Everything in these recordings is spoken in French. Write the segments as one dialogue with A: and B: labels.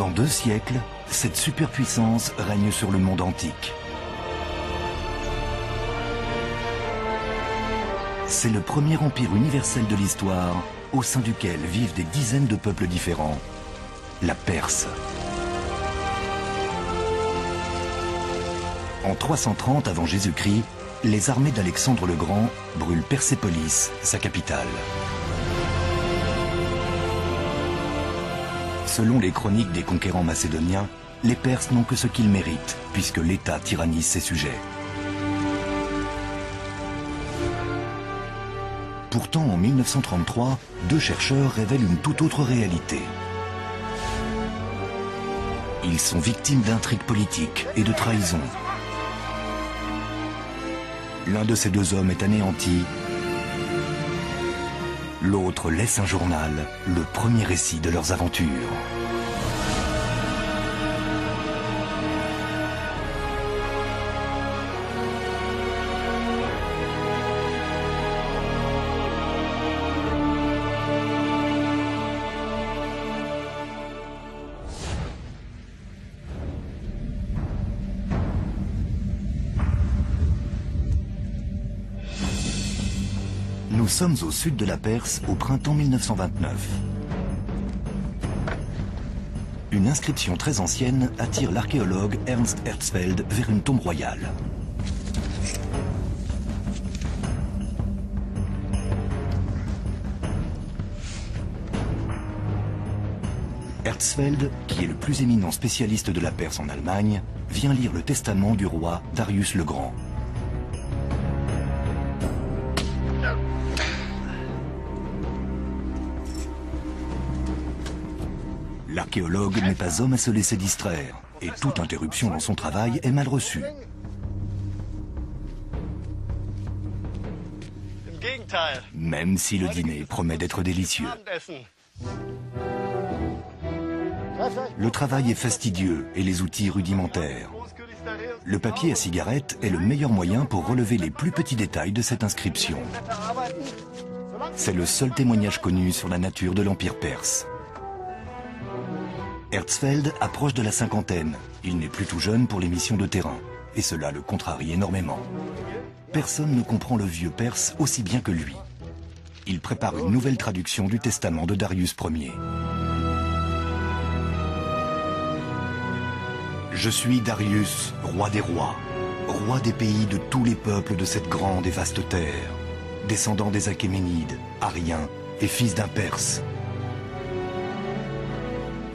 A: Pendant deux siècles, cette superpuissance règne sur le monde antique. C'est le premier empire universel de l'histoire au sein duquel vivent des dizaines de peuples différents, la Perse. En 330 avant Jésus-Christ, les armées d'Alexandre le Grand brûlent Persépolis, sa capitale. Selon les chroniques des conquérants macédoniens, les Perses n'ont que ce qu'ils méritent, puisque l'État tyrannise ses sujets. Pourtant, en 1933, deux chercheurs révèlent une toute autre réalité. Ils sont victimes d'intrigues politiques et de trahisons. L'un de ces deux hommes est anéanti. L'autre laisse un journal, le premier récit de leurs aventures. Sommes au sud de la Perse au printemps 1929. Une inscription très ancienne attire l'archéologue Ernst Herzfeld vers une tombe royale. Herzfeld, qui est le plus éminent spécialiste de la Perse en Allemagne, vient lire le testament du roi Darius le Grand. L'archéologue n'est pas homme à se laisser distraire, et toute interruption dans son travail est mal reçue. Même si le dîner promet d'être délicieux. Le travail est fastidieux et les outils rudimentaires. Le papier à cigarette est le meilleur moyen pour relever les plus petits détails de cette inscription. C'est le seul témoignage connu sur la nature de l'Empire perse. Herzfeld approche de la cinquantaine. Il n'est plus tout jeune pour les missions de terrain. Et cela le contrarie énormément. Personne ne comprend le vieux perse aussi bien que lui. Il prépare une nouvelle traduction du testament de Darius Ier. Je suis Darius, roi des rois, roi des pays de tous les peuples de cette grande et vaste terre, descendant des Achéménides, Ariens et fils d'un Perse.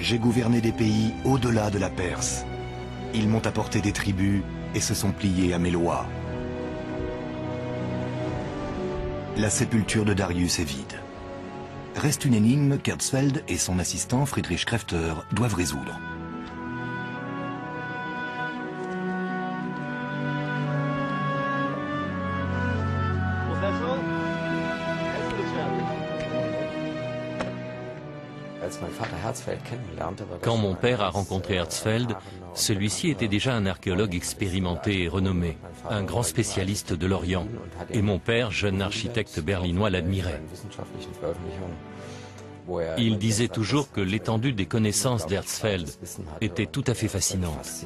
A: J'ai gouverné des pays au-delà de la Perse. Ils m'ont apporté des tribus et se sont pliés à mes lois. La sépulture de Darius est vide. Reste une énigme qu'Herzfeld et son assistant Friedrich Krefter doivent résoudre.
B: Quand mon père a rencontré Herzfeld, celui-ci était déjà un archéologue expérimenté et renommé, un grand spécialiste de l'Orient. Et mon père, jeune architecte berlinois, l'admirait. Il disait toujours que l'étendue des connaissances d'Herzfeld était tout à fait fascinante.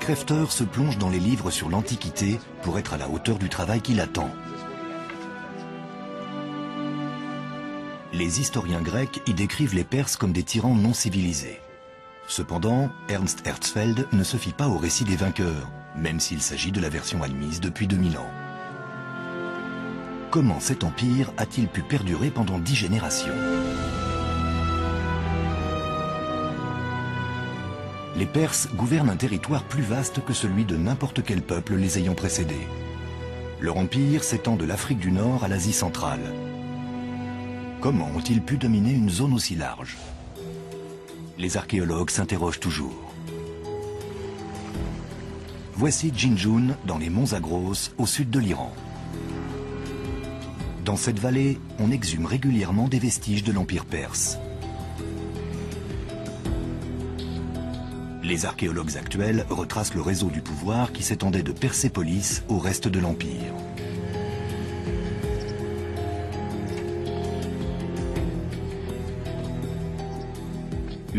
A: Krefter se plonge dans les livres sur l'Antiquité pour être à la hauteur du travail qui l'attend. Les historiens grecs y décrivent les Perses comme des tyrans non civilisés. Cependant, Ernst Herzfeld ne se fie pas au récit des vainqueurs, même s'il s'agit de la version admise depuis 2000 ans. Comment cet empire a-t-il pu perdurer pendant dix générations? Les Perses gouvernent un territoire plus vaste que celui de n'importe quel peuple les ayant précédés. Leur empire s'étend de l'Afrique du Nord à l'Asie centrale. Comment ont-ils pu dominer une zone aussi large Les archéologues s'interrogent toujours. Voici Jinjun dans les monts Zagros au sud de l'Iran. Dans cette vallée, on exhume régulièrement des vestiges de l'Empire perse. Les archéologues actuels retracent le réseau du pouvoir qui s'étendait de Persépolis au reste de l'Empire.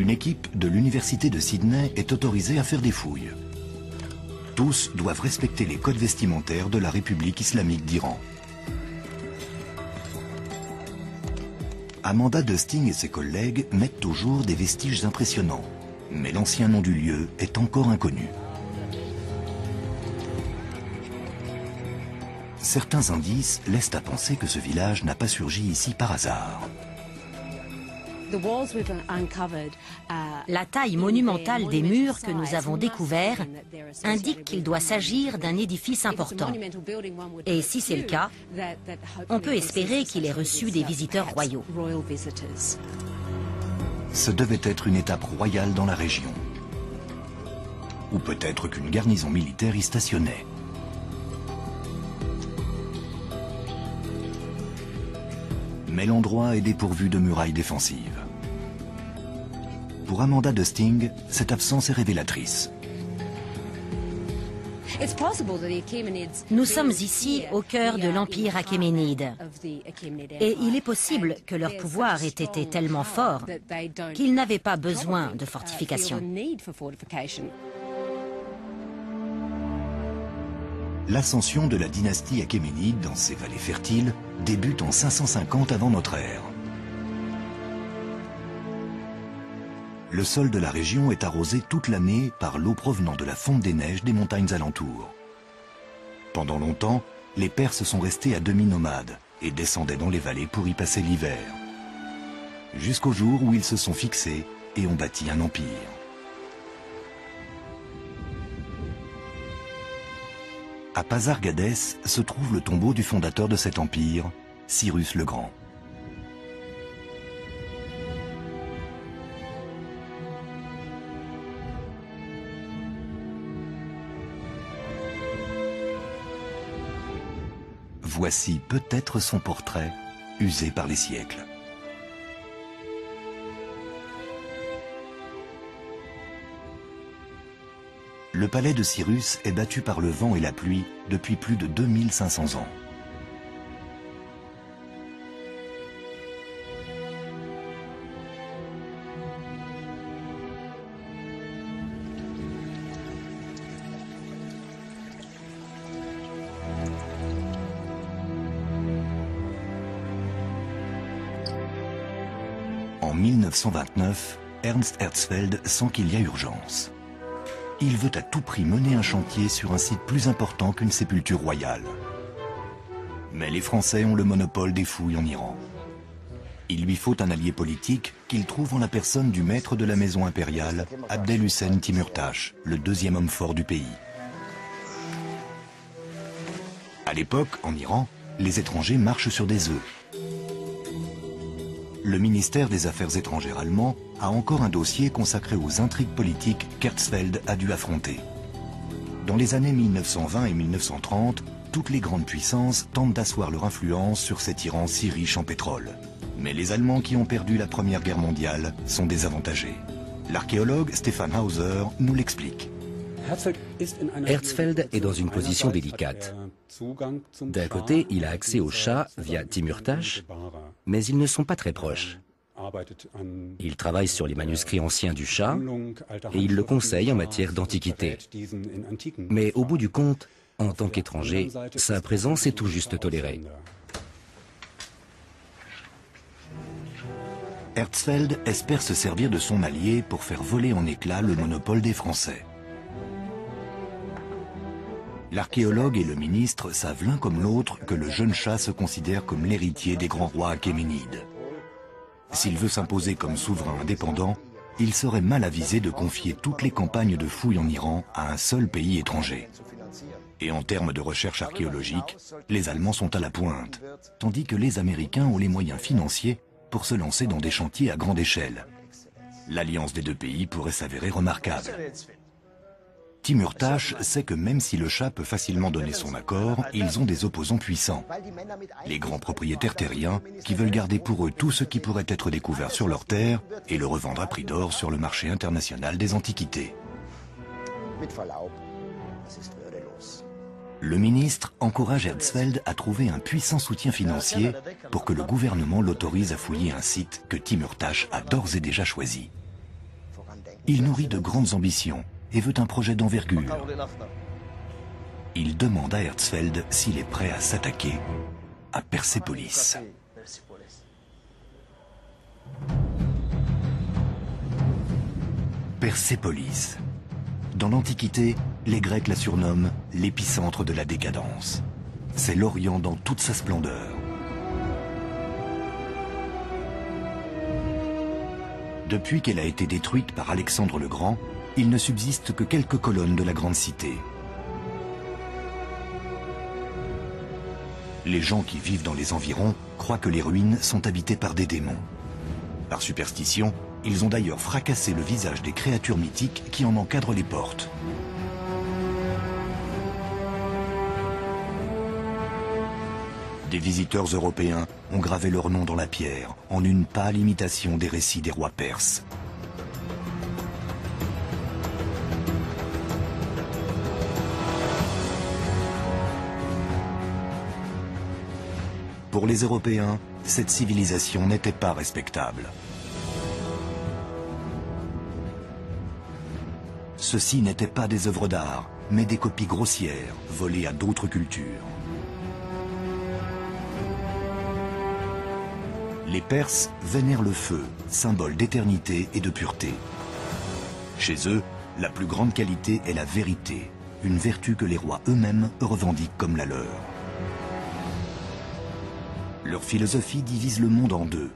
A: Une équipe de l'université de Sydney est autorisée à faire des fouilles. Tous doivent respecter les codes vestimentaires de la République islamique d'Iran. Amanda Dusting et ses collègues mettent au jour des vestiges impressionnants, mais l'ancien nom du lieu est encore inconnu. Certains indices laissent à penser que ce village n'a pas surgi ici par hasard.
C: La taille monumentale des murs que nous avons découverts indique qu'il doit s'agir d'un édifice important. Et si c'est le cas, on peut espérer qu'il ait reçu des visiteurs royaux.
A: Ce devait être une étape royale dans la région. Ou peut-être qu'une garnison militaire y stationnait. Mais l'endroit est dépourvu de murailles défensives. Pour Amanda Dusting, cette absence est révélatrice.
C: Nous sommes ici au cœur de l'empire achéménide. Et il est possible que leur pouvoir ait été tellement fort qu'ils n'avaient pas besoin de fortifications.
A: L'ascension de la dynastie achéménide dans ces vallées fertiles débute en 550 avant notre ère. Le sol de la région est arrosé toute l'année par l'eau provenant de la fonte des neiges des montagnes alentours. Pendant longtemps, les Perses sont restés à demi nomades et descendaient dans les vallées pour y passer l'hiver. Jusqu'au jour où ils se sont fixés et ont bâti un empire. À Pasargades se trouve le tombeau du fondateur de cet empire, Cyrus le Grand. Voici peut-être son portrait, usé par les siècles. Le palais de Cyrus est battu par le vent et la pluie depuis plus de 2500 ans. En 1929, Ernst Herzfeld sent qu'il y a urgence. Il veut à tout prix mener un chantier sur un site plus important qu'une sépulture royale. Mais les Français ont le monopole des fouilles en Iran. Il lui faut un allié politique qu'il trouve en la personne du maître de la maison impériale, Abdel Hussein Timurtash, le deuxième homme fort du pays. À l'époque, en Iran, les étrangers marchent sur des œufs le ministère des Affaires étrangères allemand a encore un dossier consacré aux intrigues politiques qu'Herzfeld a dû affronter. Dans les années 1920 et 1930, toutes les grandes puissances tentent d'asseoir leur influence sur cet Iran si riche en pétrole. Mais les Allemands qui ont perdu la Première Guerre mondiale sont désavantagés. L'archéologue Stefan Hauser nous l'explique.
D: Herzfeld est dans une position délicate. D'un côté, il a accès au chat via Timurtash, mais ils ne sont pas très proches. Il travaille sur les manuscrits anciens du chat et il le conseille en matière d'antiquité. Mais au bout du compte, en tant qu'étranger, sa présence est tout juste tolérée.
A: Herzfeld espère se servir de son allié pour faire voler en éclats le monopole des Français. L'archéologue et le ministre savent l'un comme l'autre que le jeune chat se considère comme l'héritier des grands rois achéménides. S'il veut s'imposer comme souverain indépendant, il serait mal avisé de confier toutes les campagnes de fouilles en Iran à un seul pays étranger. Et en termes de recherche archéologique, les Allemands sont à la pointe, tandis que les Américains ont les moyens financiers pour se lancer dans des chantiers à grande échelle. L'alliance des deux pays pourrait s'avérer remarquable. Timurtash sait que même si le chat peut facilement donner son accord, ils ont des opposants puissants. Les grands propriétaires terriens qui veulent garder pour eux tout ce qui pourrait être découvert sur leur terre et le revendre à prix d'or sur le marché international des antiquités. Le ministre encourage Herzfeld à trouver un puissant soutien financier pour que le gouvernement l'autorise à fouiller un site que Timurtash a d'ores et déjà choisi. il nourrit de grandes ambitions et veut un projet d'envergure. Il demande à Herzfeld s'il est prêt à s'attaquer à Persépolis. Persépolis. Dans l'Antiquité, les Grecs la surnomment l'épicentre de la décadence. C'est l'Orient dans toute sa splendeur. Depuis qu'elle a été détruite par Alexandre le Grand, il ne subsiste que quelques colonnes de la grande cité. Les gens qui vivent dans les environs croient que les ruines sont habitées par des démons. Par superstition, ils ont d'ailleurs fracassé le visage des créatures mythiques qui en encadrent les portes. Des visiteurs européens ont gravé leur nom dans la pierre, en une pâle imitation des récits des rois perses. Pour les Européens, cette civilisation n'était pas respectable. Ceci n'étaient pas des œuvres d'art, mais des copies grossières, volées à d'autres cultures. Les Perses vénèrent le feu, symbole d'éternité et de pureté. Chez eux, la plus grande qualité est la vérité, une vertu que les rois eux-mêmes revendiquent comme la leur. Leur philosophie divise le monde en deux.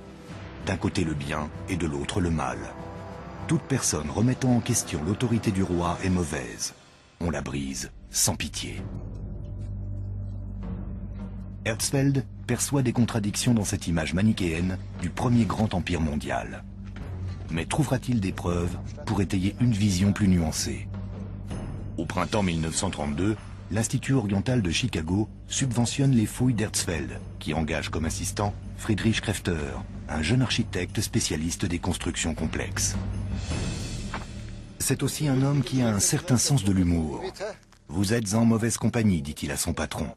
A: D'un côté le bien et de l'autre le mal. Toute personne remettant en question l'autorité du roi est mauvaise. On la brise sans pitié. Herzfeld perçoit des contradictions dans cette image manichéenne du premier grand empire mondial. Mais trouvera-t-il des preuves pour étayer une vision plus nuancée? Au printemps 1932, l'Institut oriental de Chicago subventionne les fouilles d'Herzfeld, qui engage comme assistant Friedrich Krefter, un jeune architecte spécialiste des constructions complexes. C'est aussi un homme qui a un certain sens de l'humour. Vous êtes en mauvaise compagnie, dit-il à son patron.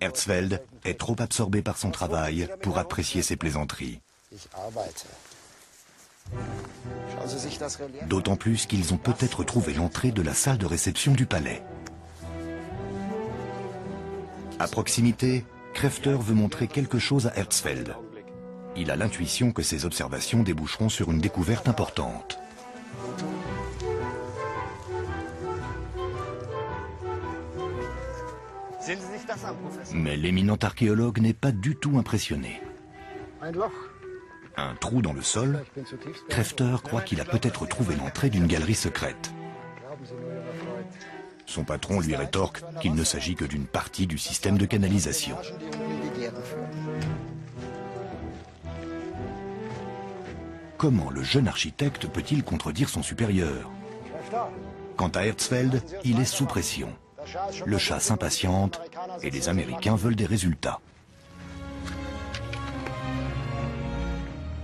A: Herzfeld est trop absorbé par son travail pour apprécier ses plaisanteries. D'autant plus qu'ils ont peut-être trouvé l'entrée de la salle de réception du palais. À proximité, Krefter veut montrer quelque chose à Herzfeld. Il a l'intuition que ses observations déboucheront sur une découverte importante. Mais l'éminent archéologue n'est pas du tout impressionné. Un trou dans le sol, Krefter croit qu'il a peut-être trouvé l'entrée d'une galerie secrète. Son patron lui rétorque qu'il ne s'agit que d'une partie du système de canalisation. Comment le jeune architecte peut-il contredire son supérieur? Quant à Herzfeld, il est sous pression. Le chat s'impatiente et les Américains veulent des résultats.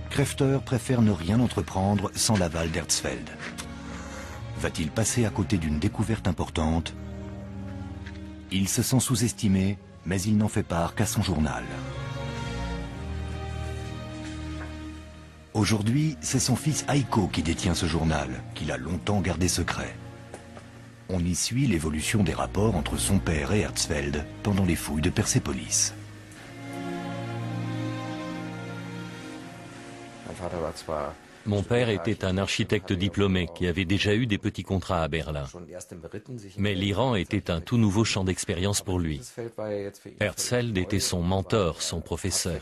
A: Krefter préfère ne rien entreprendre sans l'aval d'Herzfeld. Va-t-il passer à côté d'une découverte importante? Il se sent sous-estimé, mais il n'en fait part qu'à son journal. Aujourd'hui, c'est son fils Aiko qui détient ce journal, qu'il a longtemps gardé secret. On y suit l'évolution des rapports entre son père et Herzfeld pendant les fouilles de Persépolis.
B: Père était un architecte diplômé qui avait déjà eu des petits contrats à Berlin. Mais l'Iran était un tout nouveau champ d'expérience pour lui. Herzfeld était son mentor, son professeur.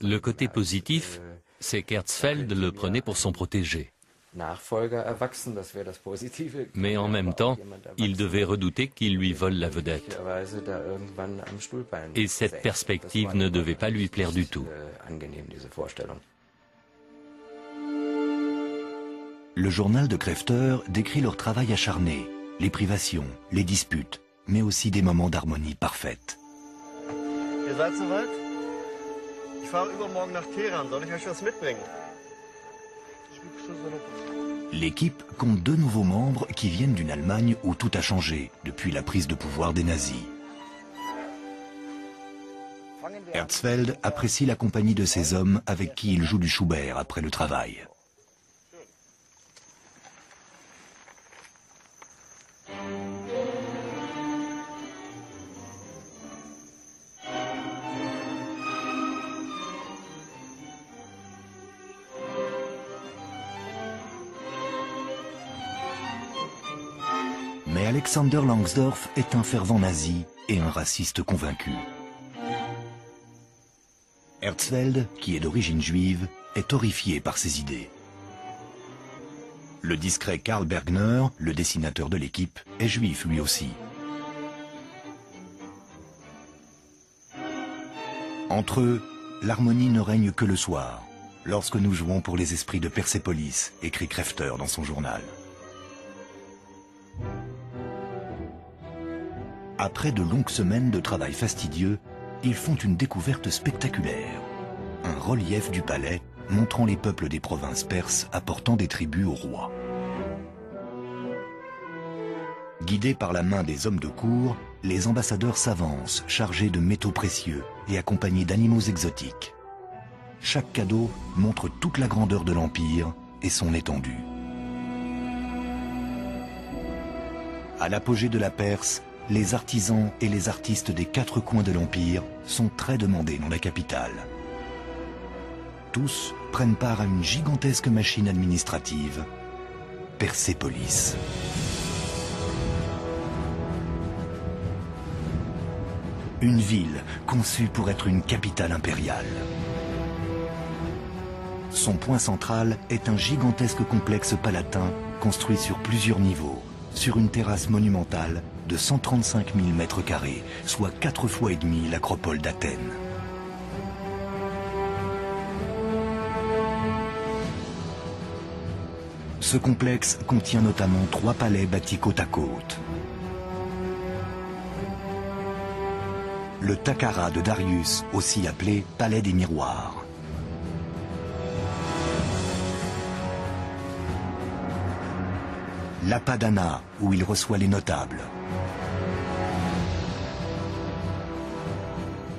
B: Le côté positif, c'est qu'Herzfeld le prenait pour son protégé. Mais en même temps, il devait redouter qu'il lui vole la vedette. Et cette perspective ne devait pas lui plaire du tout.
A: Le journal de Krefter décrit leur travail acharné, les privations, les disputes, mais aussi des moments d'harmonie parfaite.
E: Ihr seid soweit? Ich fahre übermorgen nach Teheran. Soll ich euch was mitbringen?
A: L'équipe compte deux nouveaux membres qui viennent d'une Allemagne où tout a changé depuis la prise de pouvoir des nazis. Herzfeld apprécie la compagnie de ses hommes avec qui il joue du Schubert après le travail. Alexander Langsdorff est un fervent nazi et un raciste convaincu. Herzfeld, qui est d'origine juive, est horrifié par ces idées. Le discret Karl Bergner, le dessinateur de l'équipe, est juif lui aussi. Entre eux, l'harmonie ne règne que le soir, lorsque nous jouons pour les esprits de Persépolis, écrit Krefter dans son journal. Après de longues semaines de travail fastidieux, ils font une découverte spectaculaire. Un relief du palais montrant les peuples des provinces perses apportant des tribus au roi. Guidés par la main des hommes de cour, les ambassadeurs s'avancent, chargés de métaux précieux et accompagnés d'animaux exotiques. Chaque cadeau montre toute la grandeur de l'Empire et son étendue. À l'apogée de la Perse, les artisans et les artistes des quatre coins de l'Empire sont très demandés dans la capitale. Tous prennent part à une gigantesque machine administrative, Persépolis. Une ville conçue pour être une capitale impériale. Son point central est un gigantesque complexe palatin construit sur plusieurs niveaux, sur une terrasse monumentale de 135 000 mètres carrés, soit quatre fois et demi l'acropole d'Athènes. Ce complexe contient notamment trois palais bâtis côte à côte. Le Takara de Darius, aussi appelé Palais des Miroirs. L'Apadana, où il reçoit les notables.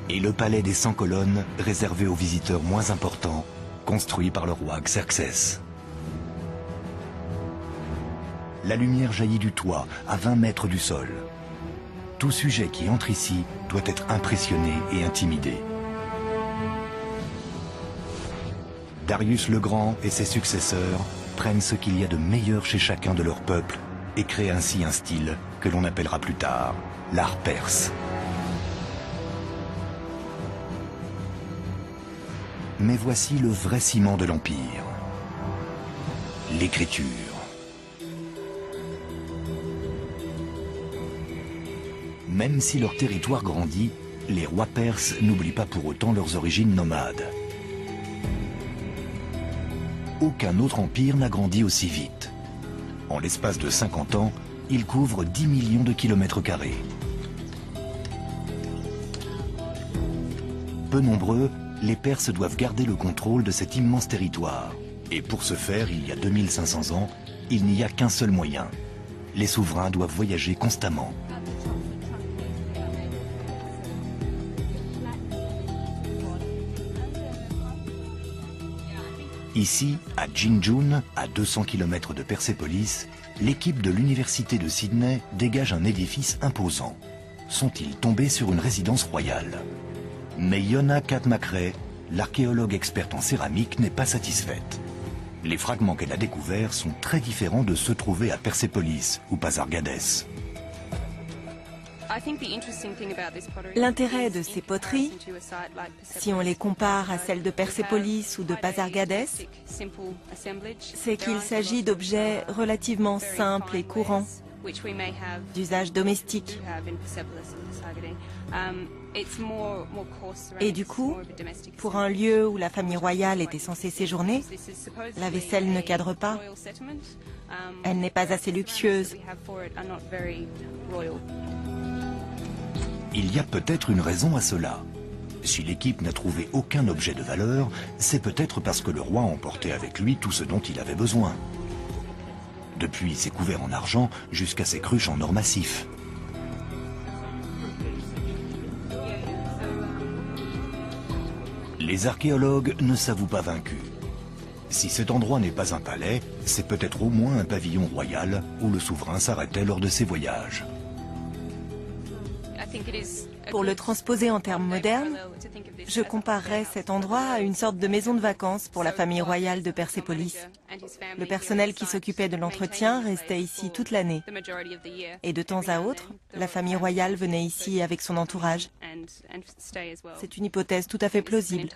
A: Et le palais des 100 colonnes, réservé aux visiteurs moins importants, construit par le roi Xerxès. La lumière jaillit du toit, à 20 mètres du sol. Tout sujet qui entre ici doit être impressionné et intimidé. Darius le Grand et ses successeurs prennent ce qu'il y a de meilleur chez chacun de leur peuple et créent ainsi un style que l'on appellera plus tard l'art perse. Mais voici le vrai ciment de l'Empire. L'écriture. Même si leur territoire grandit, les rois perses n'oublient pas pour autant leurs origines nomades. Aucun autre empire n'a grandi aussi vite. En l'espace de 50 ans, il couvre 10 millions de kilomètres carrés. Peu nombreux, les Perses doivent garder le contrôle de cet immense territoire. Et pour ce faire, il y a 2500 ans, il n'y a qu'un seul moyen. Les souverains doivent voyager constamment. Ici, à Jinjun, à 200 km de Persépolis, l'équipe de l'université de Sydney dégage un édifice imposant. Sont-ils tombés sur une résidence royale? Mais Yona Katmakre, l'archéologue experte en céramique, n'est pas satisfaite. Les fragments qu'elle a découverts sont très différents de ceux trouvés à Persépolis ou Pasargades.
F: L'intérêt de ces poteries, si on les compare à celles de Persépolis ou de Pasargades, c'est qu'il s'agit d'objets relativement simples et courants, d'usage domestique. Et du coup, pour un lieu où la famille royale était censée séjourner, la vaisselle ne cadre pas. Elle n'est pas assez luxueuse.
A: Il y a peut-être une raison à cela. Si l'équipe n'a trouvé aucun objet de valeur, c'est peut-être parce que le roi emportait avec lui tout ce dont il avait besoin. Depuis ses couverts en argent jusqu'à ses cruches en or massif. Les archéologues ne s'avouent pas vaincus. Si cet endroit n'est pas un palais, c'est peut-être au moins un pavillon royal où le souverain s'arrêtait lors de ses voyages.
F: Pour le transposer en termes modernes, je comparerais cet endroit à une sorte de maison de vacances pour la famille royale de Persépolis. Le personnel qui s'occupait de l'entretien restait ici toute l'année. Et de temps à autre, la famille royale venait ici avec son entourage. C'est une hypothèse tout à fait plausible.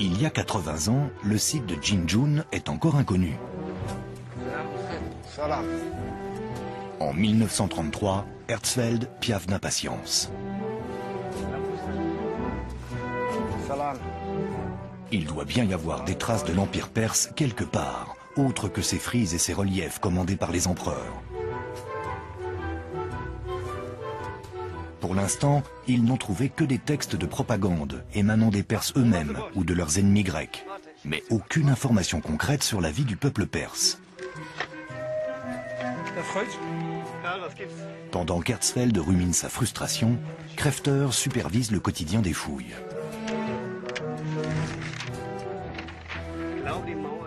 A: Il y a 80 ans, le site de Jinjun est encore inconnu. En 1933, Herzfeld piaffe d'impatience. Il doit bien y avoir des traces de l'Empire perse quelque part, autres que ces frises et ces reliefs commandés par les empereurs. Pour l'instant, ils n'ont trouvé que des textes de propagande émanant des Perses eux-mêmes ou de leurs ennemis grecs, mais aucune information concrète sur la vie du peuple perse. Pendant qu'Herzfeld rumine sa frustration, Krefter supervise le quotidien des fouilles.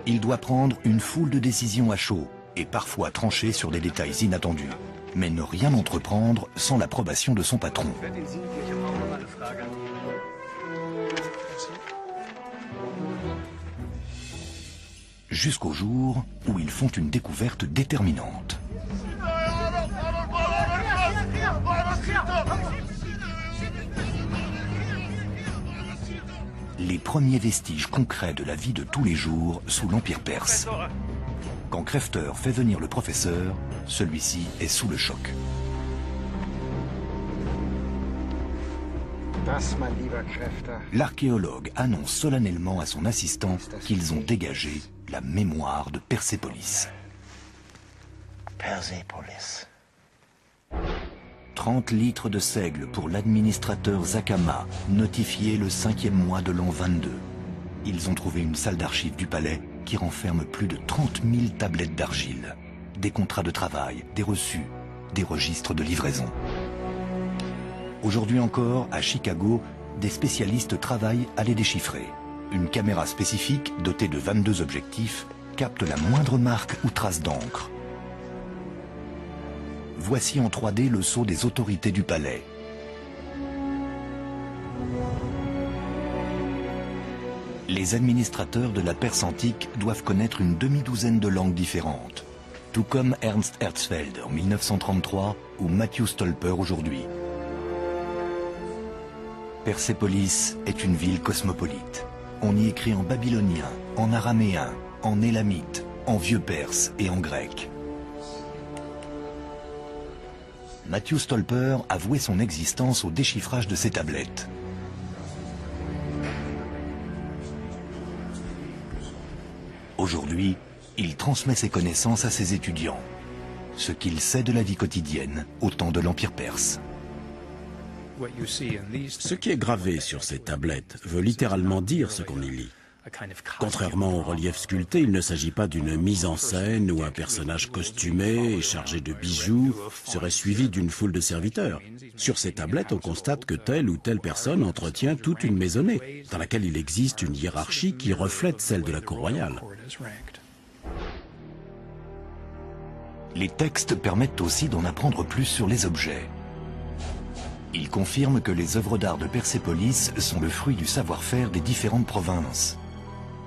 A: Il doit prendre une foule de décisions à chaud et parfois trancher sur des détails inattendus mais ne rien entreprendre sans l'approbation de son patron. Jusqu'au jour où ils font une découverte déterminante. Les premiers vestiges concrets de la vie de tous les jours sous l'Empire perse. Quand Krefter fait venir le professeur, celui-ci est sous le choc. L'archéologue annonce solennellement à son assistant qu'ils ont dégagé la mémoire de Persépolis. Persépolis. 30 litres de seigle pour l'administrateur Zakama, notifié le cinquième mois de l'an 22. Ils ont trouvé une salle d'archives du palais qui renferme plus de 30 000 tablettes d'argile, des contrats de travail, des reçus, des registres de livraison. Aujourd'hui encore, à Chicago, des spécialistes travaillent à les déchiffrer. Une caméra spécifique, dotée de 22 objectifs, capte la moindre marque ou trace d'encre. Voici en 3D le sceau des autorités du palais, les administrateurs de la Perse antique doivent connaître une demi-douzaine de langues différentes, tout comme Ernst Herzfeld en 1933 ou Matthew Stolper aujourd'hui. Persépolis est une ville cosmopolite. On y écrit en babylonien, en araméen, en élamite, en vieux perse et en grec. Matthew Stolper a voué son existence au déchiffrage de ces tablettes. Aujourd'hui, il transmet ses connaissances à ses étudiants. Ce qu'il sait de la vie quotidienne au temps de l'Empire perse.
G: Ce qui est gravé sur ces tablettes veut littéralement dire ce qu'on y lit. Contrairement au relief sculpté, il ne s'agit pas d'une mise en scène où un personnage costumé et chargé de bijoux serait suivi d'une foule de serviteurs. Sur ces tablettes, on constate que telle ou telle personne entretient toute une maisonnée, dans laquelle il existe une hiérarchie qui reflète celle de la cour royale.
A: Les textes permettent aussi d'en apprendre plus sur les objets. Ils confirment que les œuvres d'art de Persépolis sont le fruit du savoir-faire des différentes provinces.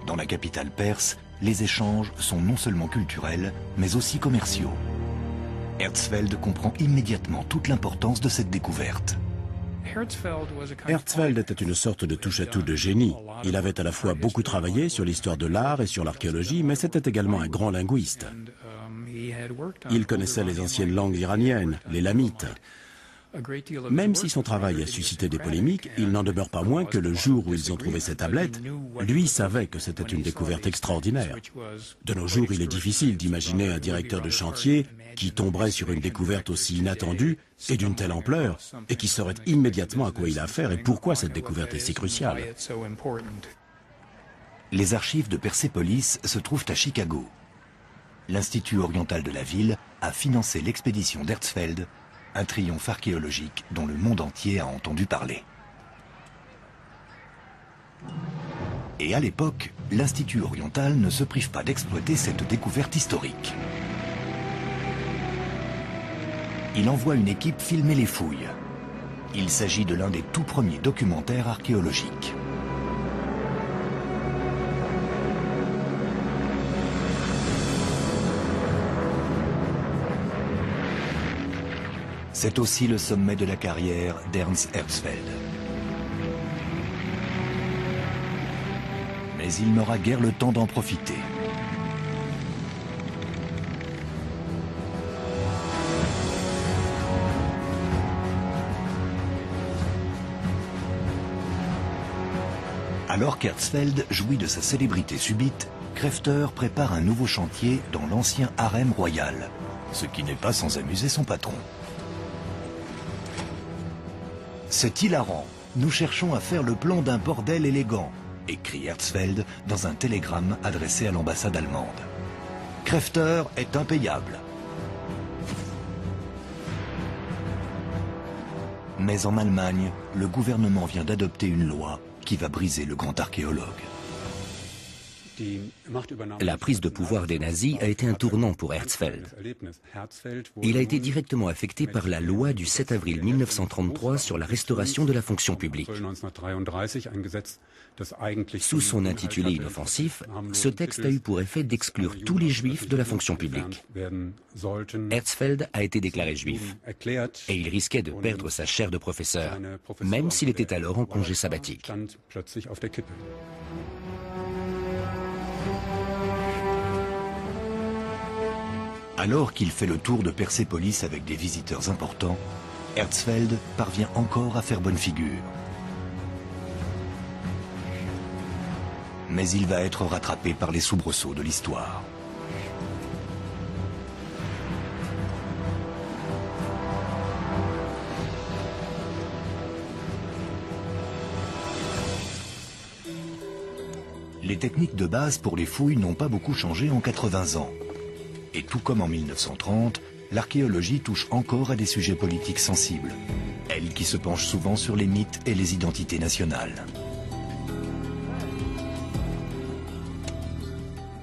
A: Dans la capitale perse, les échanges sont non seulement culturels, mais aussi commerciaux. Herzfeld comprend immédiatement toute l'importance de cette découverte.
G: Herzfeld était une sorte de touche-à-tout de génie. Il avait à la fois beaucoup travaillé sur l'histoire de l'art et sur l'archéologie, mais c'était également un grand linguiste. Il connaissait les anciennes langues iraniennes, les lamites. Même si son travail a suscité des polémiques, il n'en demeure pas moins que le jour où ils ont trouvé ces tablettes, lui savait que c'était une découverte extraordinaire. De nos jours, il est difficile d'imaginer un directeur de chantier qui tomberait sur une découverte aussi inattendue et d'une telle ampleur, et qui saurait immédiatement à quoi il a affaire et pourquoi cette découverte est si cruciale.
A: Les archives de Persepolis se trouvent à Chicago. L'Institut oriental de la ville a financé l'expédition d'Herzfeld un triomphe archéologique dont le monde entier a entendu parler. Et à l'époque, l'Institut oriental ne se prive pas d'exploiter cette découverte historique. Il envoie une équipe filmer les fouilles. Il s'agit de l'un des tout premiers documentaires archéologiques. C'est aussi le sommet de la carrière d'Ernst Herzfeld. Mais il n'aura guère le temps d'en profiter. Alors qu'Herzfeld jouit de sa célébrité subite, Krefter prépare un nouveau chantier dans l'ancien harem royal, ce qui n'est pas sans amuser son patron. C'est hilarant. Nous cherchons à faire le plan d'un bordel élégant, écrit Herzfeld dans un télégramme adressé à l'ambassade allemande. Krefter est impayable. Mais en Allemagne, le gouvernement vient d'adopter une loi qui va briser le grand archéologue.
D: La prise de pouvoir des nazis a été un tournant pour Herzfeld. Il a été directement affecté par la loi du 7 avril 1933 sur la restauration de la fonction publique. Sous son intitulé inoffensif, ce texte a eu pour effet d'exclure tous les juifs de la fonction publique. Herzfeld a été déclaré juif et il risquait de perdre sa chaire de professeur, même s'il était alors en congé sabbatique.
A: Alors qu'il fait le tour de Persépolis avec des visiteurs importants, Herzfeld parvient encore à faire bonne figure. Mais il va être rattrapé par les soubresauts de l'histoire. Les techniques de base pour les fouilles n'ont pas beaucoup changé en 80 ans. Et tout comme en 1930, l'archéologie touche encore à des sujets politiques sensibles. Elle qui se penche souvent sur les mythes et les identités nationales.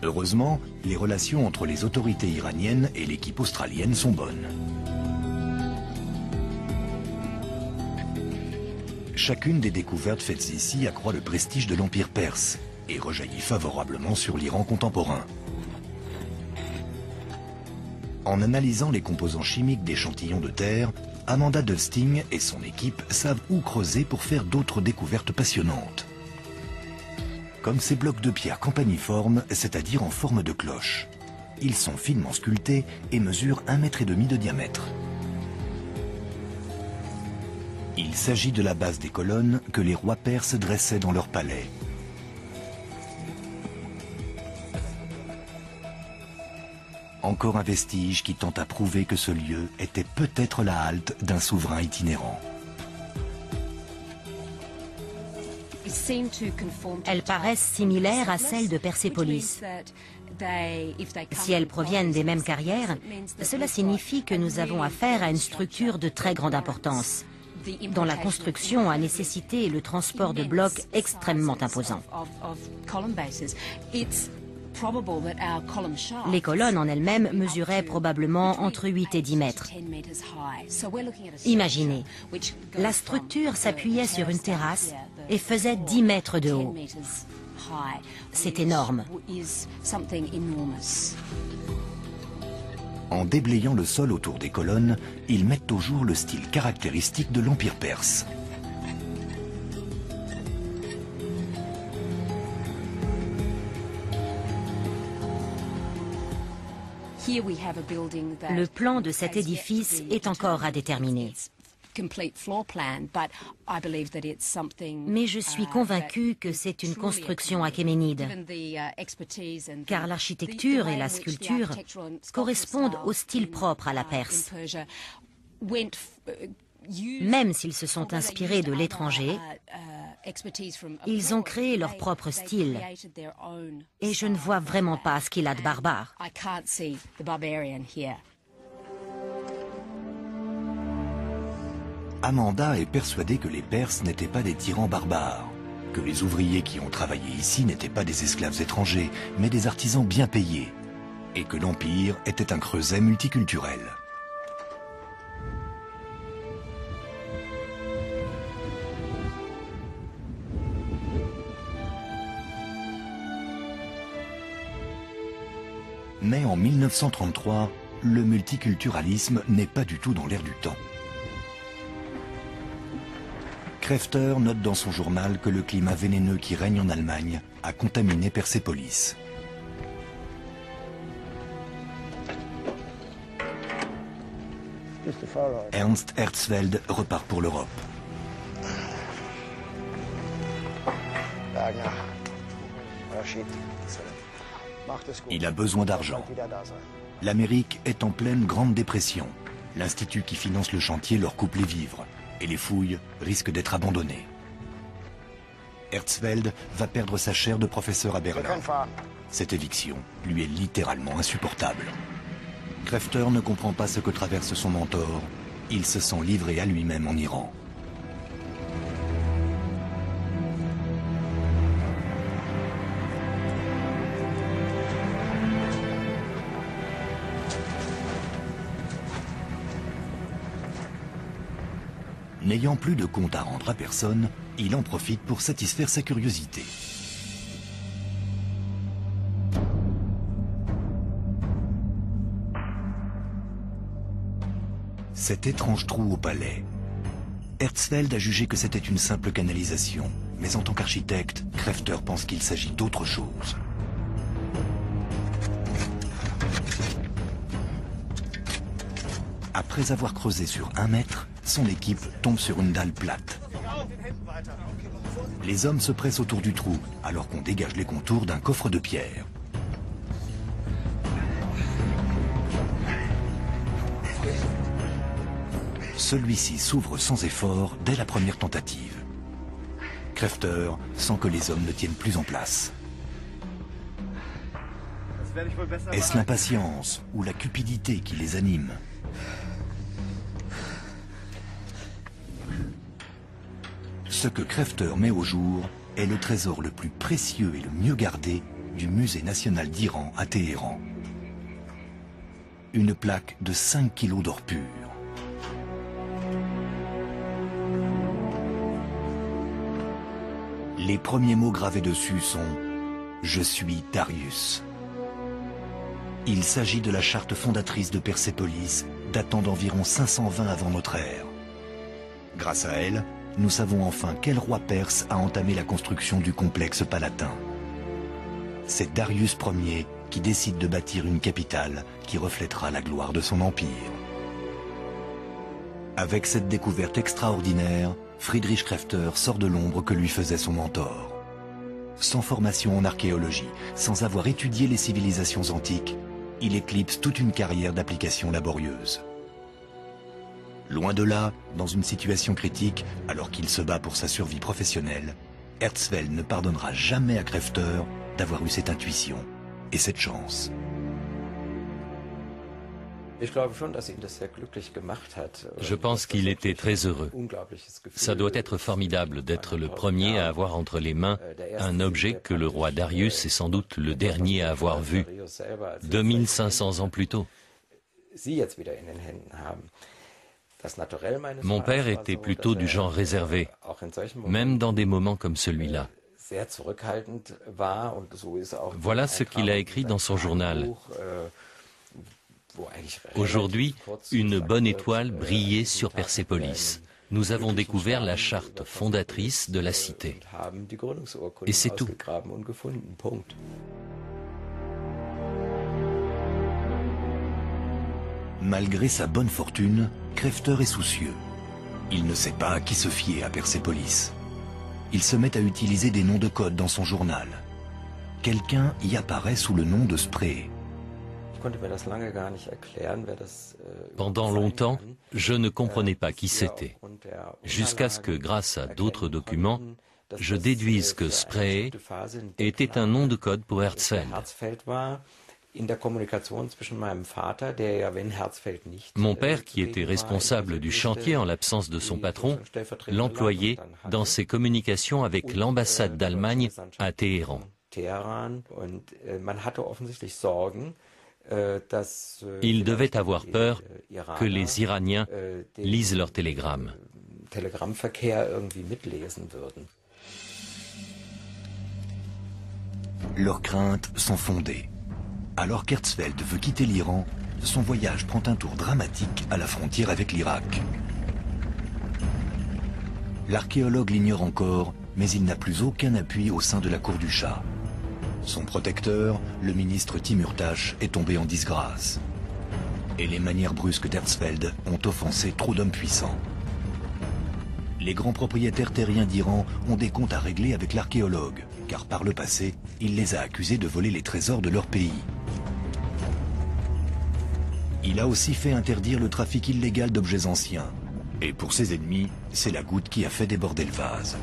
A: Heureusement, les relations entre les autorités iraniennes et l'équipe australienne sont bonnes. Chacune des découvertes faites ici accroît le prestige de l'Empire perse et rejaillit favorablement sur l'Iran contemporain. En analysant les composants chimiques d'échantillons de terre, Amanda Dusting et son équipe savent où creuser pour faire d'autres découvertes passionnantes. Comme ces blocs de pierre campaniformes, c'est-à-dire en forme de cloche. Ils sont finement sculptés et mesurent un mètre et demi de diamètre. Il s'agit de la base des colonnes que les rois perses dressaient dans leur palais. Encore un vestige qui tente à prouver que ce lieu était peut-être la halte d'un souverain itinérant.
C: Elles paraissent similaires à celles de Persépolis. Si elles proviennent des mêmes carrières, cela signifie que nous avons affaire à une structure de très grande importance dont la construction a nécessité le transport de blocs extrêmement imposants. Les colonnes en elles-mêmes mesuraient probablement entre 8 et 10 mètres. Imaginez, la structure s'appuyait sur une terrasse et faisait 10 mètres de haut. C'est énorme.
A: En déblayant le sol autour des colonnes, ils mettent au jour le style caractéristique de l'Empire perse.
C: Le plan de cet édifice est encore à déterminer. Mais je suis convaincu que c'est une construction achéménide, car l'architecture et la sculpture correspondent au style propre à la Perse. Même s'ils se sont inspirés de l'étranger, ils ont créé leur propre style. Et je ne vois vraiment pas ce qu'il a de barbare.
A: Amanda est persuadée que les Perses n'étaient pas des tyrans barbares, que les ouvriers qui ont travaillé ici n'étaient pas des esclaves étrangers, mais des artisans bien payés, et que l'Empire était un creuset multiculturel. Mais en 1933, le multiculturalisme n'est pas du tout dans l'air du temps. Krefter note dans son journal que le climat vénéneux qui règne en Allemagne a contaminé Persépolis. Ernst Herzfeld repart pour l'Europe. Il a besoin d'argent. L'Amérique est en pleine Grande Dépression. L'institut qui finance le chantier leur coupe les vivres et les fouilles risquent d'être abandonnées. Herzfeld va perdre sa chaire de professeur à Berlin. Cette éviction lui est littéralement insupportable. Krefter ne comprend pas ce que traverse son mentor. Il se sent livré à lui-même en Iran. N'ayant plus de compte à rendre à personne, il en profite pour satisfaire sa curiosité. Cet étrange trou au palais. Herzfeld a jugé que c'était une simple canalisation, mais en tant qu'architecte, Krefter pense qu'il s'agit d'autre chose. Après avoir creusé sur un mètre, son équipe tombe sur une dalle plate. Les hommes se pressent autour du trou, alors qu'on dégage les contours d'un coffre de pierre. Celui-ci s'ouvre sans effort dès la première tentative. Krefter sent que les hommes ne tiennent plus en place. Est-ce l'impatience ou la cupidité qui les anime Ce que Krefter met au jour est le trésor le plus précieux et le mieux gardé du Musée national d'Iran à Téhéran. Une plaque de 5 kilos d'or pur. Les premiers mots gravés dessus sont « Je suis Darius ». Il s'agit de la charte fondatrice de Persépolis, datant d'environ 520 avant notre ère. Grâce à elle, nous savons enfin quel roi perse a entamé la construction du complexe palatin. C'est Darius Ier qui décide de bâtir une capitale qui reflètera la gloire de son empire. Avec cette découverte extraordinaire, Friedrich Krefter sort de l'ombre que lui faisait son mentor. Sans formation en archéologie, sans avoir étudié les civilisations antiques, il éclipse toute une carrière d'application laborieuse. Loin de là, dans une situation critique, alors qu'il se bat pour sa survie professionnelle, Herzfeld ne pardonnera jamais à Krefter d'avoir eu cette intuition et cette chance.
B: Je pense qu'il était très heureux. Ça doit être formidable d'être le premier à avoir entre les mains un objet que le roi Darius est sans doute le dernier à avoir vu, 2500 ans plus tôt. Mon père était plutôt du genre réservé, même dans des moments comme celui-là. Voilà ce qu'il a écrit dans son journal. Aujourd'hui, une bonne étoile brillait sur Persépolis. Nous avons découvert la charte fondatrice de la cité. Et c'est tout.
A: Malgré sa bonne fortune, Krefter est soucieux. Il ne sait pas à qui se fier à Persépolis. Il se met à utiliser des noms de code dans son journal. Quelqu'un y apparaît sous le nom de Spray.
B: Pendant longtemps, je ne comprenais pas qui c'était, jusqu'à ce que, grâce à d'autres documents, je déduise que Spray était un nom de code pour Herzfeld. Mon père, qui était responsable du chantier en l'absence de son patron, l'employait dans ses communications avec l'ambassade d'Allemagne à Téhéran. Il devait avoir peur que les Iraniens lisent leurs télégrammes.
A: Leurs craintes sont fondées. Alors qu'Herzfeld veut quitter l'Iran, son voyage prend un tour dramatique à la frontière avec l'Irak. L'archéologue l'ignore encore, mais il n'a plus aucun appui au sein de la cour du Shah. Son protecteur, le ministre Timurtash, est tombé en disgrâce. Et les manières brusques d'Herzfeld ont offensé trop d'hommes puissants. Les grands propriétaires terriens d'Iran ont des comptes à régler avec l'archéologue, car par le passé, il les a accusés de voler les trésors de leur pays. Il a aussi fait interdire le trafic illégal d'objets anciens. Et pour ses ennemis, c'est la goutte qui a fait déborder le vase.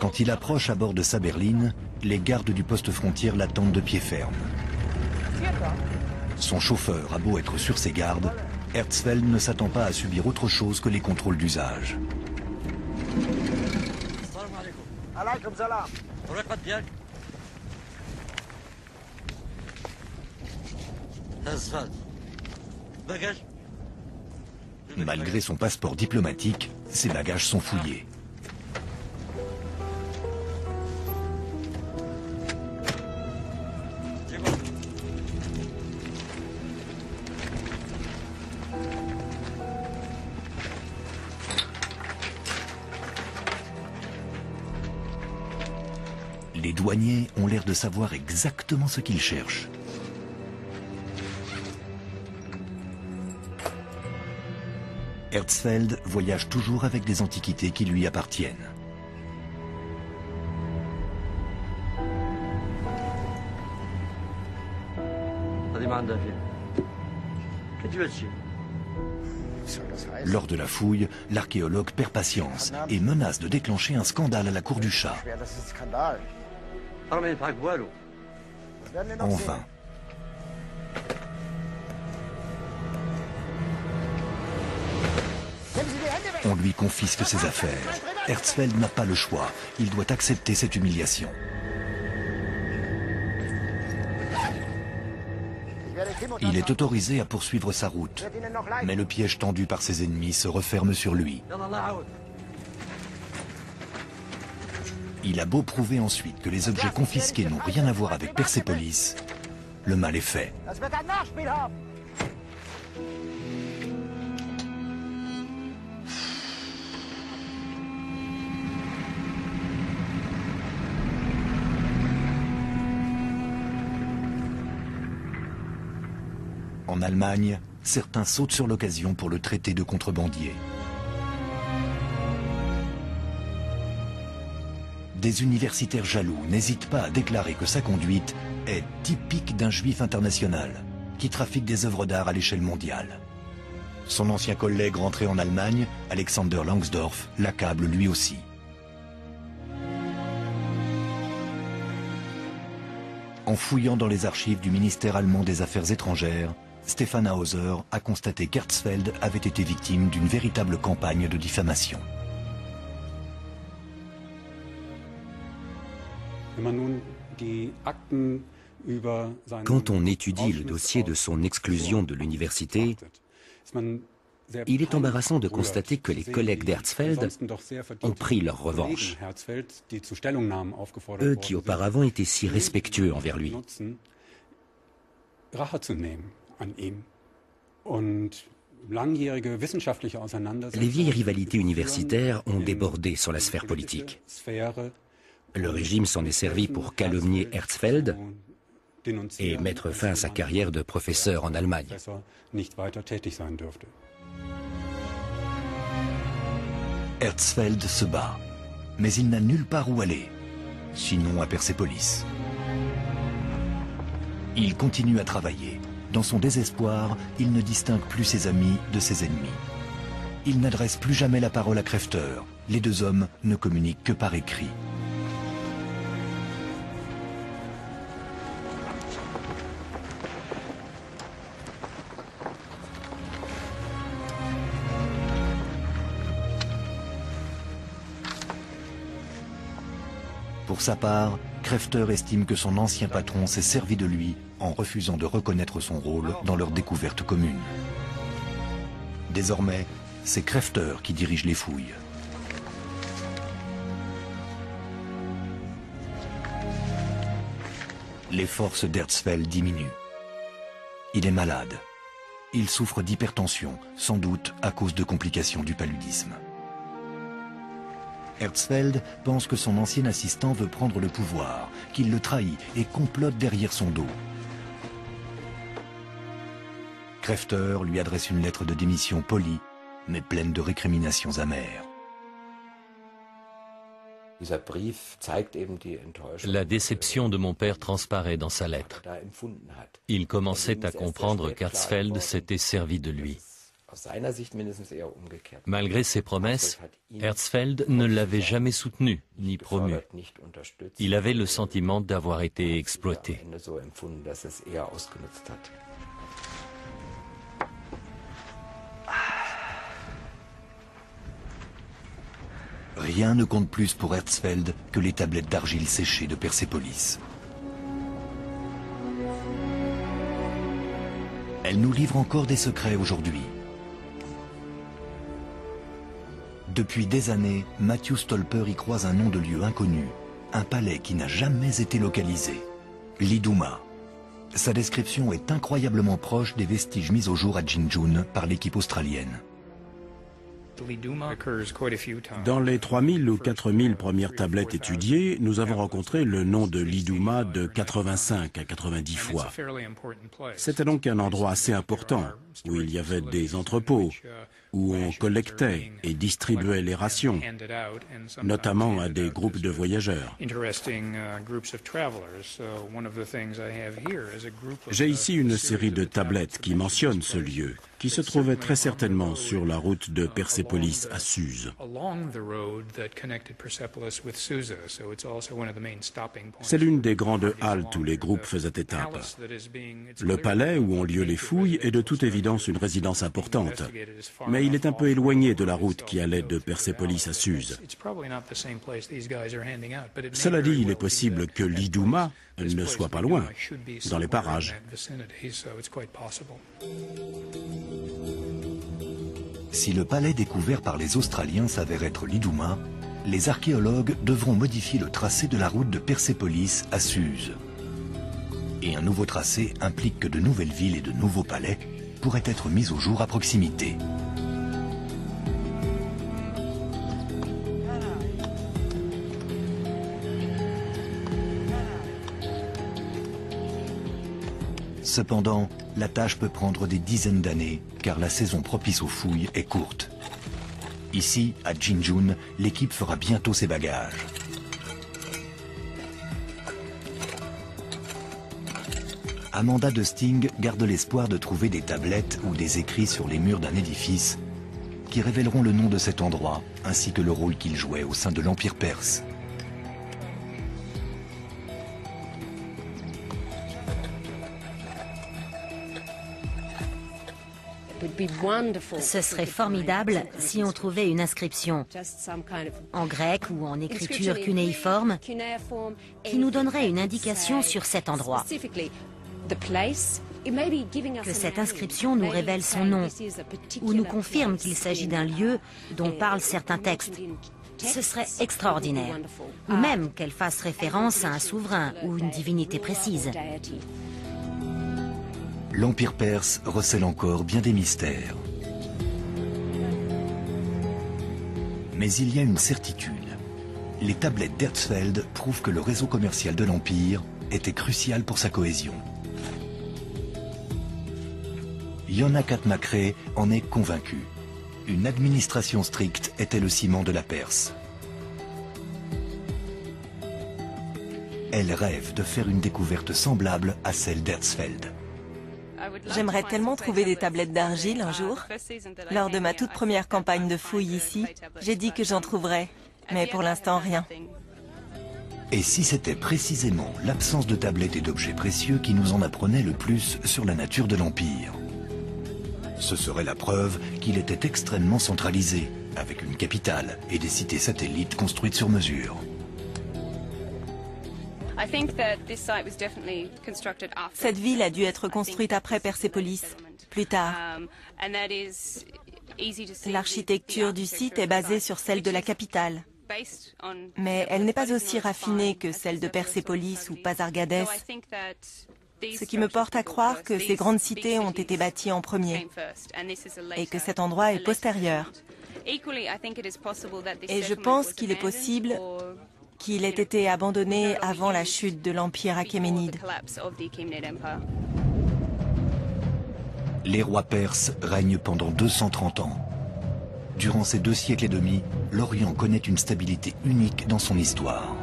A: Quand il approche à bord de sa berline, les gardes du poste frontière l'attendent de pied ferme. Son chauffeur a beau être sur ses gardes, Herzfeld ne s'attend pas à subir autre chose que les contrôles d'usage. Malgré son passeport diplomatique, ses bagages sont fouillés. Ont l'air de savoir exactement ce qu'ils cherchent. Herzfeld voyage toujours avec des antiquités qui lui appartiennent. Lors de la fouille, l'archéologue perd patience et menace de déclencher un scandale à la cour du chat. Enfin. On lui confisque ses affaires. Herzfeld n'a pas le choix. Il doit accepter cette humiliation. Il est autorisé à poursuivre sa route, mais le piège tendu par ses ennemis se referme sur lui. Il a beau prouver ensuite que les objets confisqués n'ont rien à voir avec Persepolis, le mal est fait. En Allemagne, certains sautent sur l'occasion pour le traiter de contrebandier. Des universitaires jaloux n'hésitent pas à déclarer que sa conduite est typique d'un juif international qui trafique des œuvres d'art à l'échelle mondiale. Son ancien collègue rentré en Allemagne, Alexander Langsdorff, l'accable lui aussi. En fouillant dans les archives du ministère allemand des Affaires étrangères, Stefan Hauser a constaté qu'Herzfeld avait été victime d'une véritable campagne de diffamation.
D: Quand on étudie le dossier de son exclusion de l'université, il est embarrassant de constater que les collègues d'Herzfeld ont pris leur revanche. Eux qui auparavant étaient si respectueux envers lui. Les vieilles rivalités universitaires ont débordé sur la sphère politique. Le régime s'en est servi pour calomnier Herzfeld et mettre fin à sa carrière de professeur en Allemagne.
A: Herzfeld se bat, mais il n'a nulle part où aller, sinon à Persepolis. Il continue à travailler, Dans son désespoir, il ne distingue plus ses amis de ses ennemis. Il n'adresse plus jamais la parole à Crèveteur. Les deux hommes ne communiquent que par écrit. Pour sa part, Crèveteur estime que son ancien patron s'est servi de lui en refusant de reconnaître son rôle dans leur découverte commune. Désormais, c'est Crèveteur qui dirige les fouilles. Les forces d'Herzfeld diminuent. Il est malade. Il souffre d'hypertension, sans doute à cause de complications du paludisme. Herzfeld pense que son ancien assistant veut prendre le pouvoir, qu'il le trahit et complote derrière son dos. Crèveteur lui adresse une lettre de démission polie, mais pleine de récriminations amères.
B: La déception de mon père transparaît dans sa lettre. Il commençait à comprendre qu'Herzfeld s'était servi de lui. Malgré ses promesses, Herzfeld ne l'avait jamais soutenu ni promu. Il avait le sentiment d'avoir été exploité.
A: Rien ne compte plus pour Herzfeld que les tablettes d'argile séchées de Persépolis. Elle nous livre encore des secrets aujourd'hui. Depuis des années, Matthew Stolper y croise un nom de lieu inconnu, un palais qui n'a jamais été localisé, l'Iduma. Sa description est incroyablement proche des vestiges mis au jour à Jinjun par l'équipe australienne.
G: Dans les 3000 ou 4000 premières tablettes étudiées, nous avons rencontré le nom de l'Iduma de 85 à 90 fois. C'était donc un endroit assez important où il y avait des entrepôts, où on collectait et distribuait les rations, notamment à des groupes de voyageurs. J'ai ici une série de tablettes qui mentionnent ce lieu, qui se trouvait très certainement sur la route de Persépolis à Suse. C'est l'une des grandes haltes où les groupes faisaient étape. Le palais où ont lieu les fouilles est de toute évidence une résidence importante, mais il est un peu éloigné de la route qui allait de Persépolis à Suse. Cela dit, il est possible que l'Idouma ne soit pas loin, dans les parages.
A: Si le palais découvert par les Australiens s'avère être l'Idouma, les archéologues devront modifier le tracé de la route de Persépolis à Suse. Et un nouveau tracé implique que de nouvelles villes et de nouveaux palais pourraient être mis au jour à proximité. Cependant, la tâche peut prendre des dizaines d'années, car la saison propice aux fouilles est courte. Ici, à Jinjun, l'équipe fera bientôt ses bagages. Amanda de Sting garde l'espoir de trouver des tablettes ou des écrits sur les murs d'un édifice qui révéleront le nom de cet endroit ainsi que le rôle qu'il jouait au sein de l'Empire perse.
C: Ce serait formidable si on trouvait une inscription. En grec ou en écriture cunéiforme qui nous donnerait une indication sur cet endroit. Que cette inscription nous révèle son nom ou nous confirme qu'il s'agit d'un lieu dont parlent certains textes. Ce serait extraordinaire. Ou même qu'elle fasse référence à un souverain ou une divinité précise
A: l'Empire perse recèle encore bien des mystères. Mais il y a une certitude. Les tablettes d'Herzfeld prouvent que le réseau commercial de l'Empire était crucial pour sa cohésion. Yonakat Makre en est convaincu. Une administration stricte était le ciment de la Perse. Elle rêve de faire une découverte semblable à celle d'Herzfeld.
F: J'aimerais tellement trouver des tablettes d'argile un jour. Lors de ma toute première campagne de fouilles ici, j'ai dit que j'en trouverais, mais pour l'instant rien.
A: Et si c'était précisément l'absence de tablettes et d'objets précieux qui nous en apprenait le plus sur la nature de l'Empire? Ce serait la preuve qu'il était extrêmement centralisé, avec une capitale et des cités satellites construites sur mesure.
F: Cette ville a dû être construite après Persépolis, plus tard. Um, L'architecture du site est basée sur celle de la capitale. Mais elle n'est pas aussi raffinée que celle de Persépolis ou Pasargades, ce qui me porte à croire que ces grandes cités ont été bâties en premier et que cet endroit est postérieur. Et je pense qu'il est possible qu'il ait été abandonné avant la chute de l'Empire achéménide.
A: Les rois perses règnent pendant 230 ans. Durant ces deux siècles et demi, l'Orient connaît une stabilité unique dans son histoire.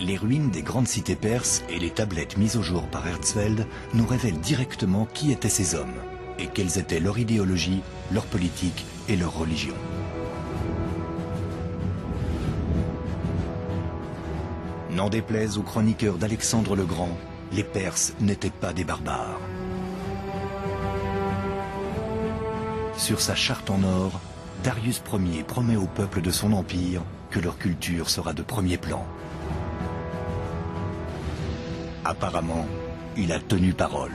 A: Les ruines des grandes cités perses et les tablettes mises au jour par Herzfeld nous révèlent directement qui étaient ces hommes et quelles étaient leur idéologie, leur politique et leur religion. N'en déplaise aux chroniqueurs d'Alexandre le Grand, les Perses n'étaient pas des barbares. Sur sa charte en or, Darius Ier promet au peuple de son empire que leur culture sera de premier plan. Apparemment, il a tenu parole.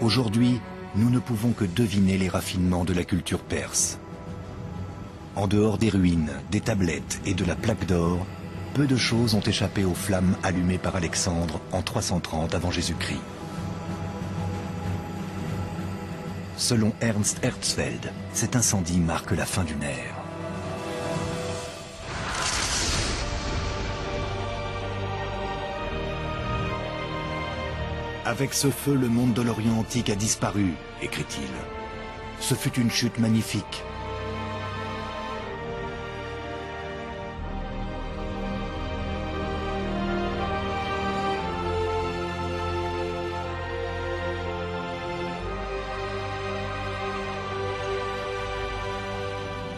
A: Aujourd'hui, nous ne pouvons que deviner les raffinements de la culture perse. En dehors des ruines, des tablettes et de la plaque d'or, peu de choses ont échappé aux flammes allumées par Alexandre en 330 avant Jésus-Christ. Selon Ernst Herzfeld, cet incendie marque la fin d'une ère. Avec ce feu, le monde de l'Orient antique a disparu, écrit-il. Ce fut une chute magnifique.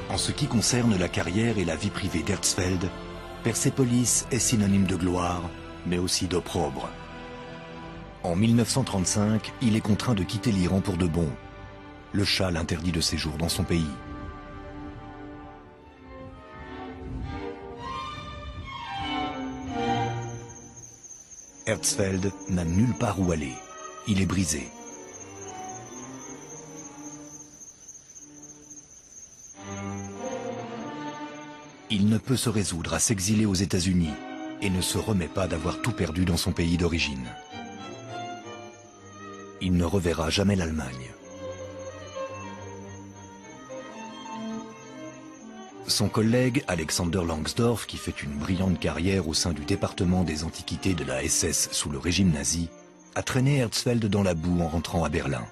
A: En ce qui concerne la carrière et la vie privée d'Herzfeld, Persépolis est synonyme de gloire, mais aussi d'opprobre. En 1935, il est contraint de quitter l'Iran pour de bon. Le Shah l'interdit de séjour dans son pays. Herzfeld n'a nulle part où aller. Il est brisé. Il ne peut se résoudre à s'exiler aux États-Unis et ne se remet pas d'avoir tout perdu dans son pays d'origine il ne reverra jamais l'Allemagne. Son collègue Alexander Langsdorff, qui fait une brillante carrière au sein du département des antiquités de la SS sous le régime nazi, a traîné Herzfeld dans la boue en rentrant à Berlin.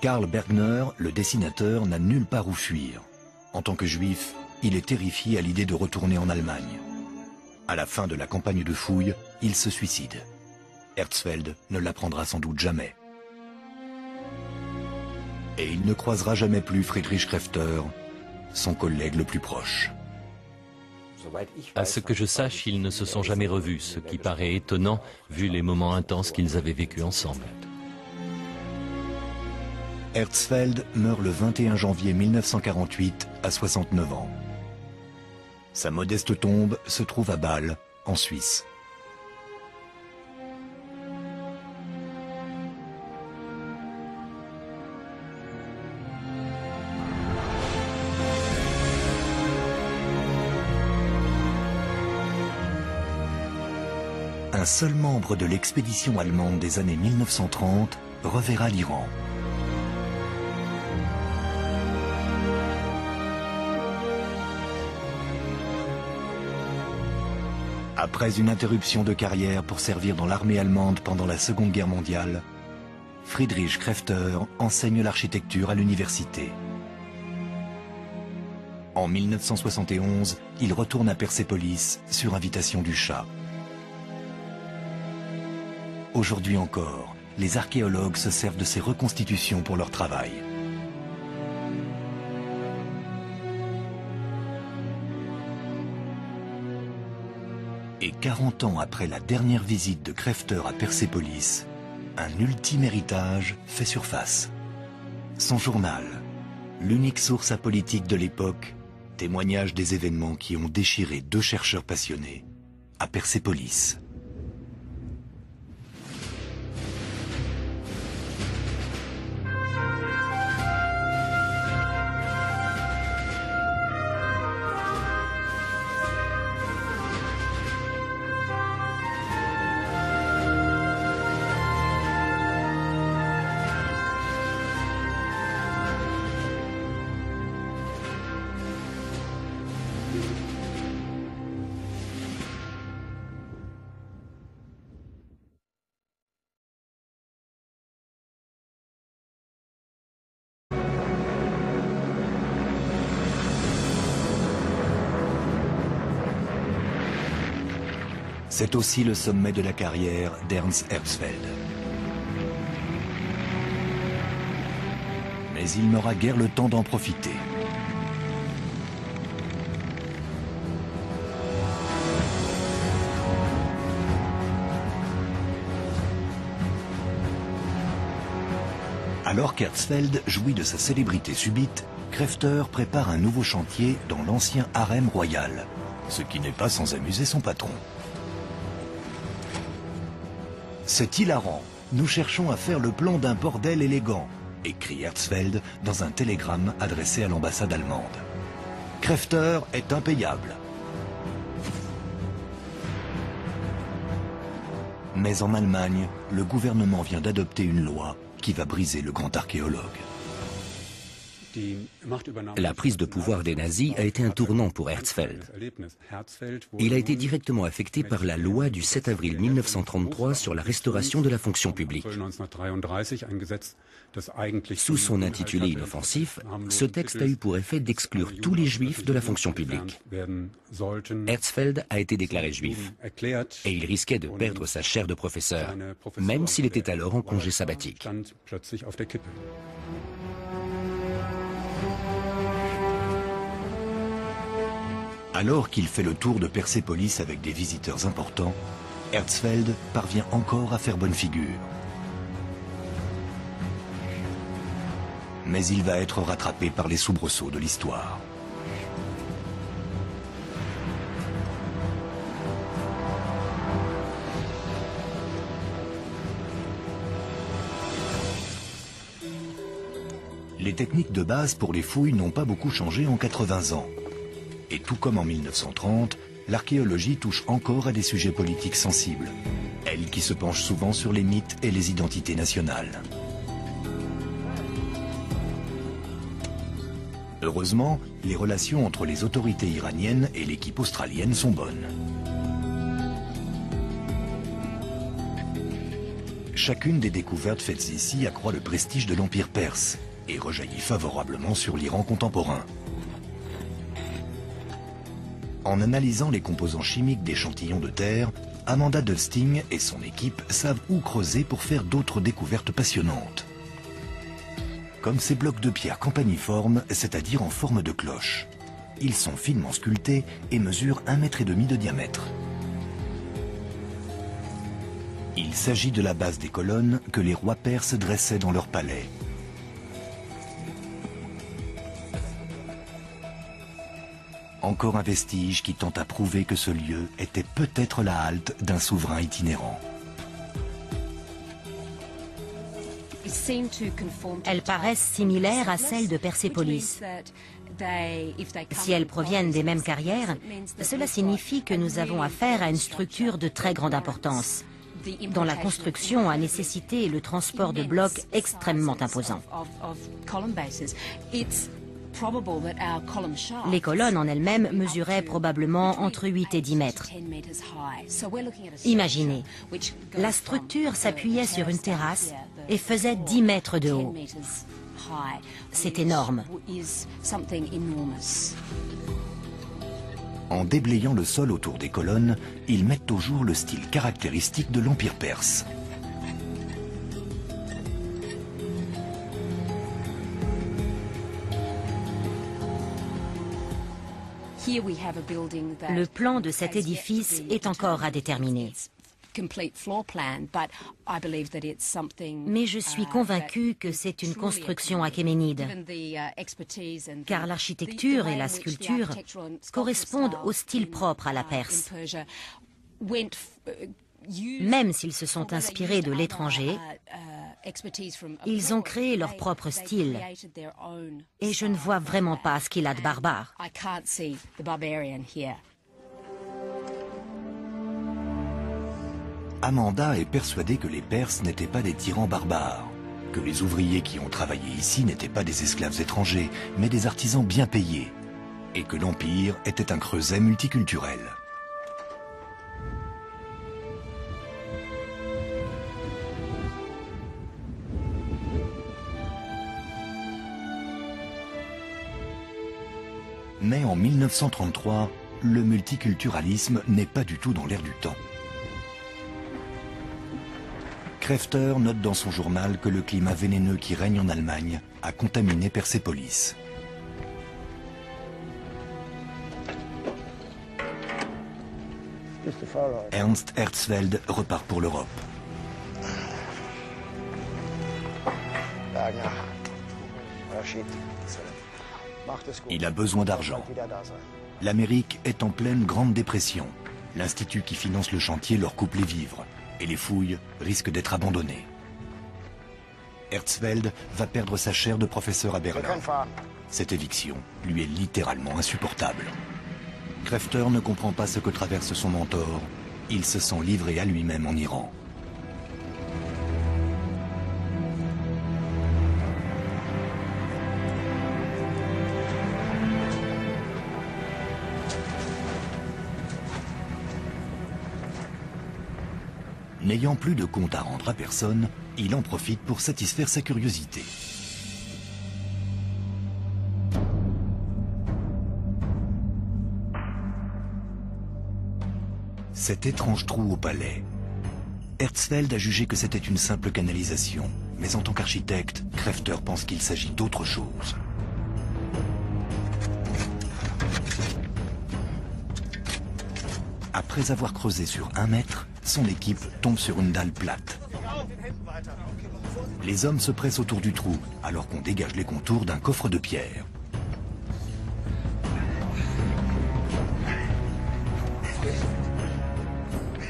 A: Karl Bergner, le dessinateur, n'a nulle part où fuir. En tant que juif, il est terrifié à l'idée de retourner en Allemagne. À la fin de la campagne de fouilles, il se suicide. Herzfeld ne l'apprendra sans doute jamais. Et il ne croisera jamais plus Friedrich Krefter, son collègue le plus proche.
B: À ce que je sache, ils ne se sont jamais revus, ce qui paraît étonnant vu les moments intenses qu'ils avaient vécus ensemble.
A: Herzfeld meurt le 21 janvier 1948 à 69 ans. Sa modeste tombe se trouve à Bâle, en Suisse. Un seul membre de l'expédition allemande des années 1930 reverra l'Iran. Après une interruption de carrière pour servir dans l'armée allemande pendant la Seconde Guerre mondiale, Friedrich Krefter enseigne l'architecture à l'université. En 1971, il retourne à Persépolis sur invitation du chat. Aujourd'hui encore, les archéologues se servent de ces reconstitutions pour leur travail. 40 ans après la dernière visite de Krefter à Persépolis, un ultime héritage fait surface. Son journal, l'unique source apolitique de l'époque, témoignage des événements qui ont déchiré deux chercheurs passionnés à Persépolis. C'est aussi le sommet de la carrière d'Ernst Herzfeld. Mais il n'aura guère le temps d'en profiter. Alors qu'Herzfeld jouit de sa célébrité subite, Krefter prépare un nouveau chantier dans l'ancien harem royal, ce qui n'est pas sans amuser son patron. C'est hilarant. Nous cherchons à faire le plan d'un bordel élégant, écrit Herzfeld dans un télégramme adressé à l'ambassade allemande. Krefter est impayable. Mais en Allemagne, le gouvernement vient d'adopter une loi qui va briser le grand archéologue.
D: La prise de pouvoir des nazis a été un tournant pour Herzfeld. Il a été directement affecté par la loi du 7 avril 1933 sur la restauration de la fonction publique. Sous son intitulé inoffensif, ce texte a eu pour effet d'exclure tous les juifs de la fonction publique. Herzfeld a été déclaré juif et il risquait de perdre sa chaire de professeur, même s'il était alors en congé sabbatique.
A: Alors qu'il fait le tour de Persépolis avec des visiteurs importants, Herzfeld parvient encore à faire bonne figure. Mais il va être rattrapé par les soubresauts de l'histoire. Les techniques de base pour les fouilles n'ont pas beaucoup changé en 80 ans. Et tout comme en 1930, l'archéologie touche encore à des sujets politiques sensibles. Elle qui se penche souvent sur les mythes et les identités nationales. Heureusement, les relations entre les autorités iraniennes et l'équipe australienne sont bonnes. Chacune des découvertes faites ici accroît le prestige de l'Empire perse et rejaillit favorablement sur l'Iran contemporain. En analysant les composants chimiques d'échantillons de terre, Amanda Dusting et son équipe savent où creuser pour faire d'autres découvertes passionnantes. Comme ces blocs de pierre campaniformes, c'est-à-dire en forme de cloche. Ils sont finement sculptés et mesurent un mètre et demi de diamètre. Il s'agit de la base des colonnes que les rois perses dressaient dans leur palais. Encore un vestige qui tente à prouver que ce lieu était peut-être la halte d'un souverain itinérant.
C: Elles paraissent similaires à celles de Persépolis. Si elles proviennent des mêmes carrières, cela signifie que nous avons affaire à une structure de très grande importance, dont la construction a nécessité le transport de blocs extrêmement imposants. Les colonnes en elles-mêmes mesuraient probablement entre 8 et 10 mètres. Imaginez, la structure s'appuyait sur une terrasse et faisait 10 mètres de haut. C'est énorme.
A: En déblayant le sol autour des colonnes, ils mettent au jour le style caractéristique de l'Empire perse.
C: Le plan de cet édifice est encore à déterminer. Mais je suis uh, convaincu que c'est une construction achéménide, uh, car l'architecture et la sculpture correspondent au style propre à la uh, Perse. Même s'ils se sont inspirés de l'étranger, ils ont créé leur propre style. Et je ne vois vraiment pas ce qu'il a de barbare.
A: Amanda est persuadée que les Perses n'étaient pas des tyrans barbares, que les ouvriers qui ont travaillé ici n'étaient pas des esclaves étrangers, mais des artisans bien payés, et que l'Empire était un creuset multiculturel. Mais en 1933, le multiculturalisme n'est pas du tout dans l'air du temps. Krefter note dans son journal que le climat vénéneux qui règne en Allemagne a contaminé Persépolis. Ernst Herzfeld repart pour l'Europe. Il a besoin d'argent. L'Amérique est en pleine Grande Dépression. L'institut qui finance le chantier leur coupe les vivres et les fouilles risquent d'être abandonnées. Herzfeld va perdre sa chaire de professeur à Berlin. Cette éviction lui est littéralement insupportable. Krefter ne comprend pas ce que traverse son mentor. Il se sent livré à lui-même en Iran. N'ayant plus de compte à rendre à personne, il en profite pour satisfaire sa curiosité. Cet étrange trou au palais. Herzfeld a jugé que c'était une simple canalisation, mais en tant qu'architecte, Krefter pense qu'il s'agit d'autre chose. Après avoir creusé sur un mètre, son équipe tombe sur une dalle plate. Les hommes se pressent autour du trou, alors qu'on dégage les contours d'un coffre de pierre.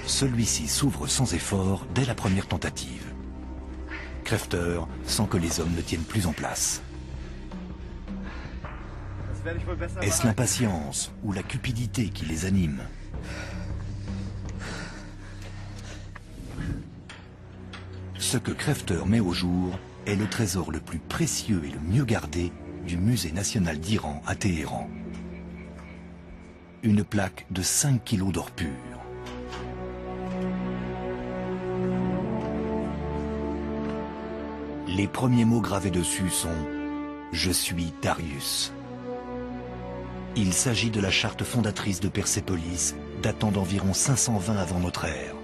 A: Celui-ci s'ouvre sans effort dès la première tentative. Krefter sent que les hommes ne tiennent plus en place. Est-ce l'impatience ou la cupidité qui les anime? Ce que Krefter met au jour est le trésor le plus précieux et le mieux gardé du Musée national d'Iran à Téhéran. Une plaque de 5 kilos d'or pur. Les premiers mots gravés dessus sont « Je suis Darius ». Il s'agit de la charte fondatrice de Persépolis, datant d'environ 520 avant notre ère.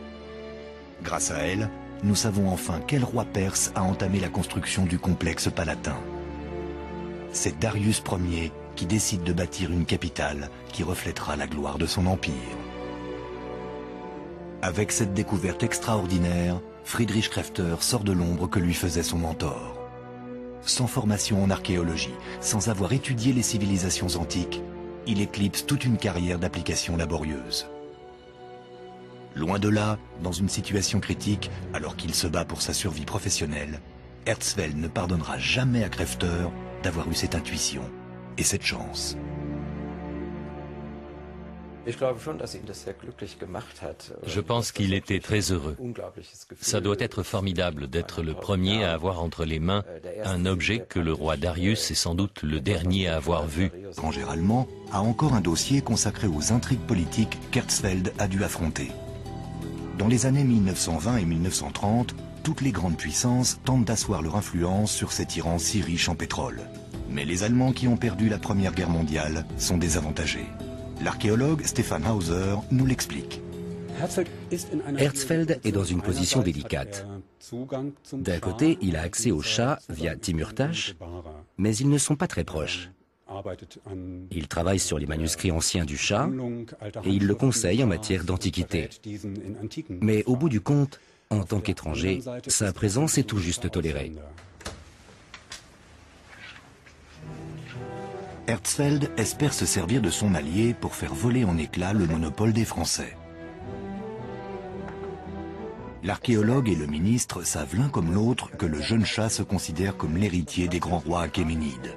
A: Grâce à elle, nous savons enfin quel roi perse a entamé la construction du complexe palatin. C'est Darius Ier qui décide de bâtir une capitale qui reflètera la gloire de son empire. Avec cette découverte extraordinaire, Friedrich Krefter sort de l'ombre que lui faisait son mentor. Sans formation en archéologie, sans avoir étudié les civilisations antiques, il éclipse toute une carrière d'application laborieuse. Loin de là, dans une situation critique, alors qu'il se bat pour sa survie professionnelle, Herzfeld ne pardonnera jamais à Krefter d'avoir eu cette intuition et cette chance.
B: Je pense qu'il était très heureux. Ça doit être formidable d'être le premier à avoir entre les mains un objet que le roi Darius est sans doute le dernier à avoir vu.
A: L'étranger allemand a encore un dossier consacré aux intrigues politiques qu'Herzfeld a dû affronter. Dans les années 1920 et 1930, toutes les grandes puissances tentent d'asseoir leur influence sur cet Iran si riche en pétrole. Mais les Allemands qui ont perdu la Première Guerre mondiale sont désavantagés. L'archéologue Stefan Hauser nous l'explique.
D: Herzfeld est dans une position délicate. D'un côté, il a accès au chat via Timurtash, mais ils ne sont pas très proches. Il travaille sur les manuscrits anciens du chat et il le conseille en matière d'antiquité. Mais au bout du compte, en tant qu'étranger, sa présence est tout juste tolérée.
A: Herzfeld espère se servir de son allié pour faire voler en éclats le monopole des Français. L'archéologue et le ministre savent l'un comme l'autre que le jeune chat se considère comme l'héritier des grands rois achéménides.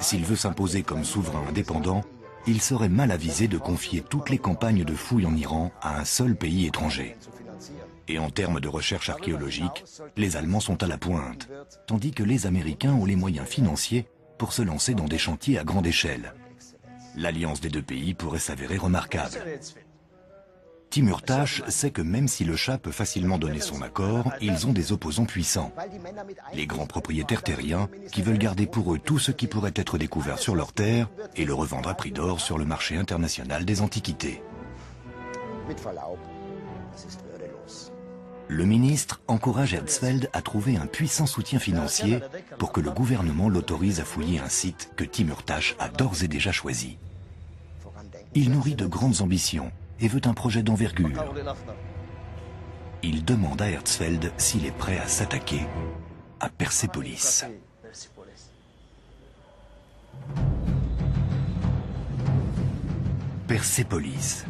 A: S'il veut s'imposer comme souverain indépendant, il serait mal avisé de confier toutes les campagnes de fouilles en Iran à un seul pays étranger. Et en termes de recherche archéologique, les Allemands sont à la pointe, tandis que les Américains ont les moyens financiers pour se lancer dans des chantiers à grande échelle. L'alliance des deux pays pourrait s'avérer remarquable. Timur Tash sait que même si le chat peut facilement donner son accord, ils ont des opposants puissants. Les grands propriétaires terriens qui veulent garder pour eux tout ce qui pourrait être découvert sur leur terre et le revendre à prix d'or sur le marché international des antiquités. Le ministre encourage Herzfeld à trouver un puissant soutien financier pour que le gouvernement l'autorise à fouiller un site que Timur Tash a d'ores et déjà choisi. Il nourrit de grandes ambitions et veut un projet d'envergure. Il demande à Herzfeld s'il est prêt à s'attaquer à Persépolis. Persépolis.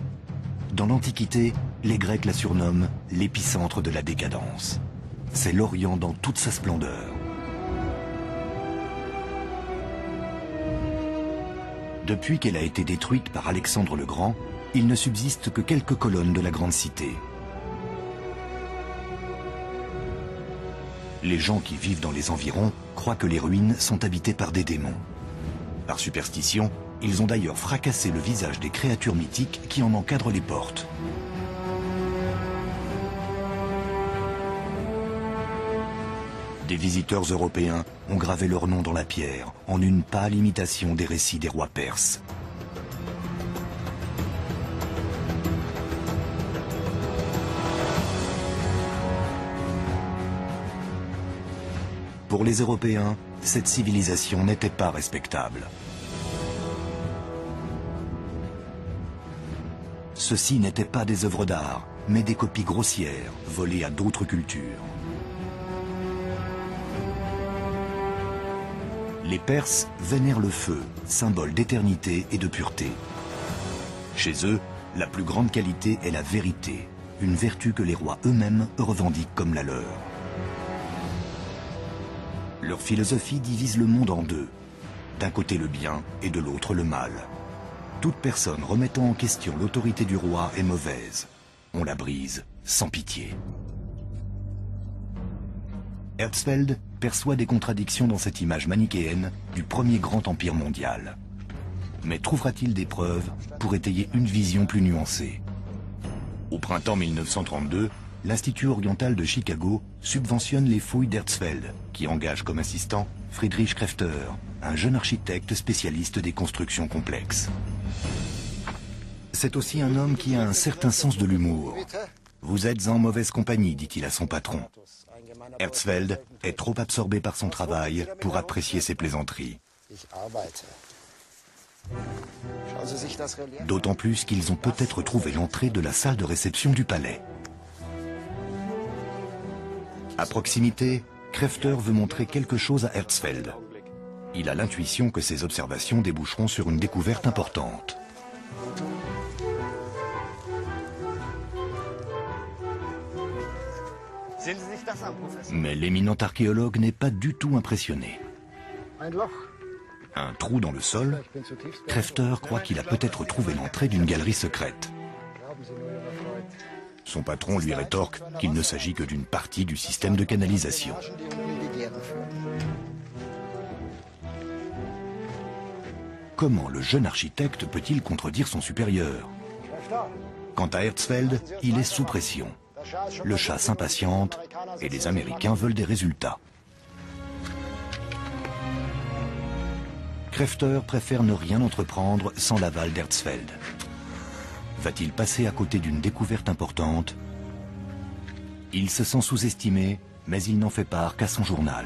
A: Dans l'Antiquité, les Grecs la surnomment l'épicentre de la décadence. C'est l'Orient dans toute sa splendeur. Depuis qu'elle a été détruite par Alexandre le Grand, il ne subsiste que quelques colonnes de la grande cité. Les gens qui vivent dans les environs croient que les ruines sont habitées par des démons. Par superstition, ils ont d'ailleurs fracassé le visage des créatures mythiques qui en encadrent les portes. Des visiteurs européens ont gravé leur nom dans la pierre, en une pâle imitation des récits des rois perses. Pour les Européens, cette civilisation n'était pas respectable. Ceci n'étaient pas des œuvres d'art, mais des copies grossières, volées à d'autres cultures. Les Perses vénèrent le feu, symbole d'éternité et de pureté. Chez eux, la plus grande qualité est la vérité, une vertu que les rois eux-mêmes revendiquent comme la leur. Leur philosophie divise le monde en deux. D'un côté le bien et de l'autre le mal. Toute personne remettant en question l'autorité du roi est mauvaise. On la brise sans pitié. Herzfeld perçoit des contradictions dans cette image manichéenne du premier grand empire mondial. Mais trouvera-t-il des preuves pour étayer une vision plus nuancée? Au printemps 1932, l'Institut oriental de Chicago subventionne les fouilles d'Herzfeld, qui engage comme assistant Friedrich Krefter, un jeune architecte spécialiste des constructions complexes. C'est aussi un homme qui a un certain sens de l'humour. Vous êtes en mauvaise compagnie, dit-il à son patron. Herzfeld est trop absorbé par son travail pour apprécier ses plaisanteries. D'autant plus qu'ils ont peut-être trouvé l'entrée de la salle de réception du palais. À proximité, Krefter veut montrer quelque chose à Herzfeld. Il a l'intuition que ses observations déboucheront sur une découverte importante. Mais l'éminent archéologue n'est pas du tout impressionné. Un trou dans le sol, Crefter croit qu'il a peut-être trouvé l'entrée d'une galerie secrète. Son patron lui rétorque qu'il ne s'agit que d'une partie du système de canalisation. Comment le jeune architecte peut-il contredire son supérieur? Quant à Herzfeld, il est sous pression. Le chat s'impatiente et les Américains veulent des résultats. Krefter préfère ne rien entreprendre sans l'aval d'Herzfeld. Va-t-il passer à côté d'une découverte importante? Il se sent sous-estimé, mais il n'en fait part qu'à son journal.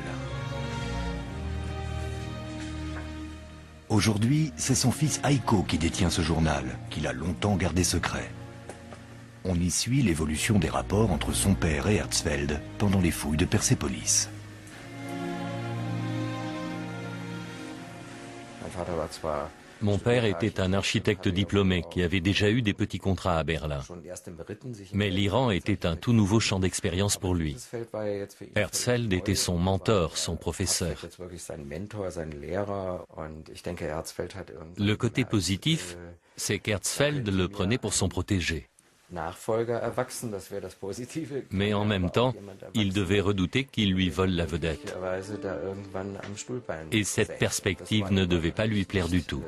A: Aujourd'hui, c'est son fils Aiko qui détient ce journal, qu'il a longtemps gardé secret. On y suit l'évolution des rapports entre son père et Herzfeld pendant les fouilles de Persépolis.
B: Père était un architecte diplômé qui avait déjà eu des petits contrats à Berlin. Mais l'Iran était un tout nouveau champ d'expérience pour lui. Herzfeld était son mentor, son professeur. Le côté positif, c'est qu'Herzfeld le prenait pour son protégé. Mais en même temps, il devait redouter qu'il lui vole la vedette. Et cette perspective ne devait pas lui plaire du tout.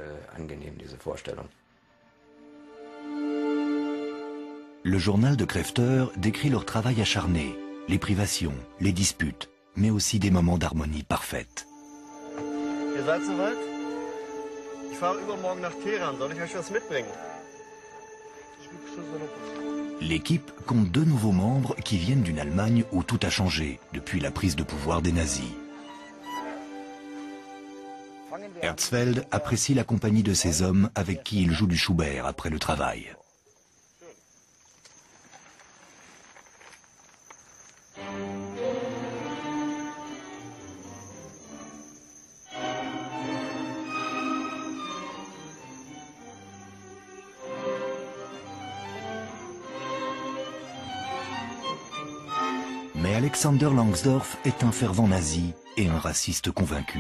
A: Le journal de Krefter décrit leur travail acharné, les privations, les disputes, mais aussi des moments d'harmonie parfaite.
E: Ich fahre übermorgen nach Teheran. Soll ich euch was mitbringen?
A: L'équipe compte deux nouveaux membres qui viennent d'une Allemagne où tout a changé depuis la prise de pouvoir des nazis. Herzfeld apprécie la compagnie de ces hommes avec qui il joue du Schubert après le travail. Alexander Langsdorff est un fervent nazi et un raciste convaincu.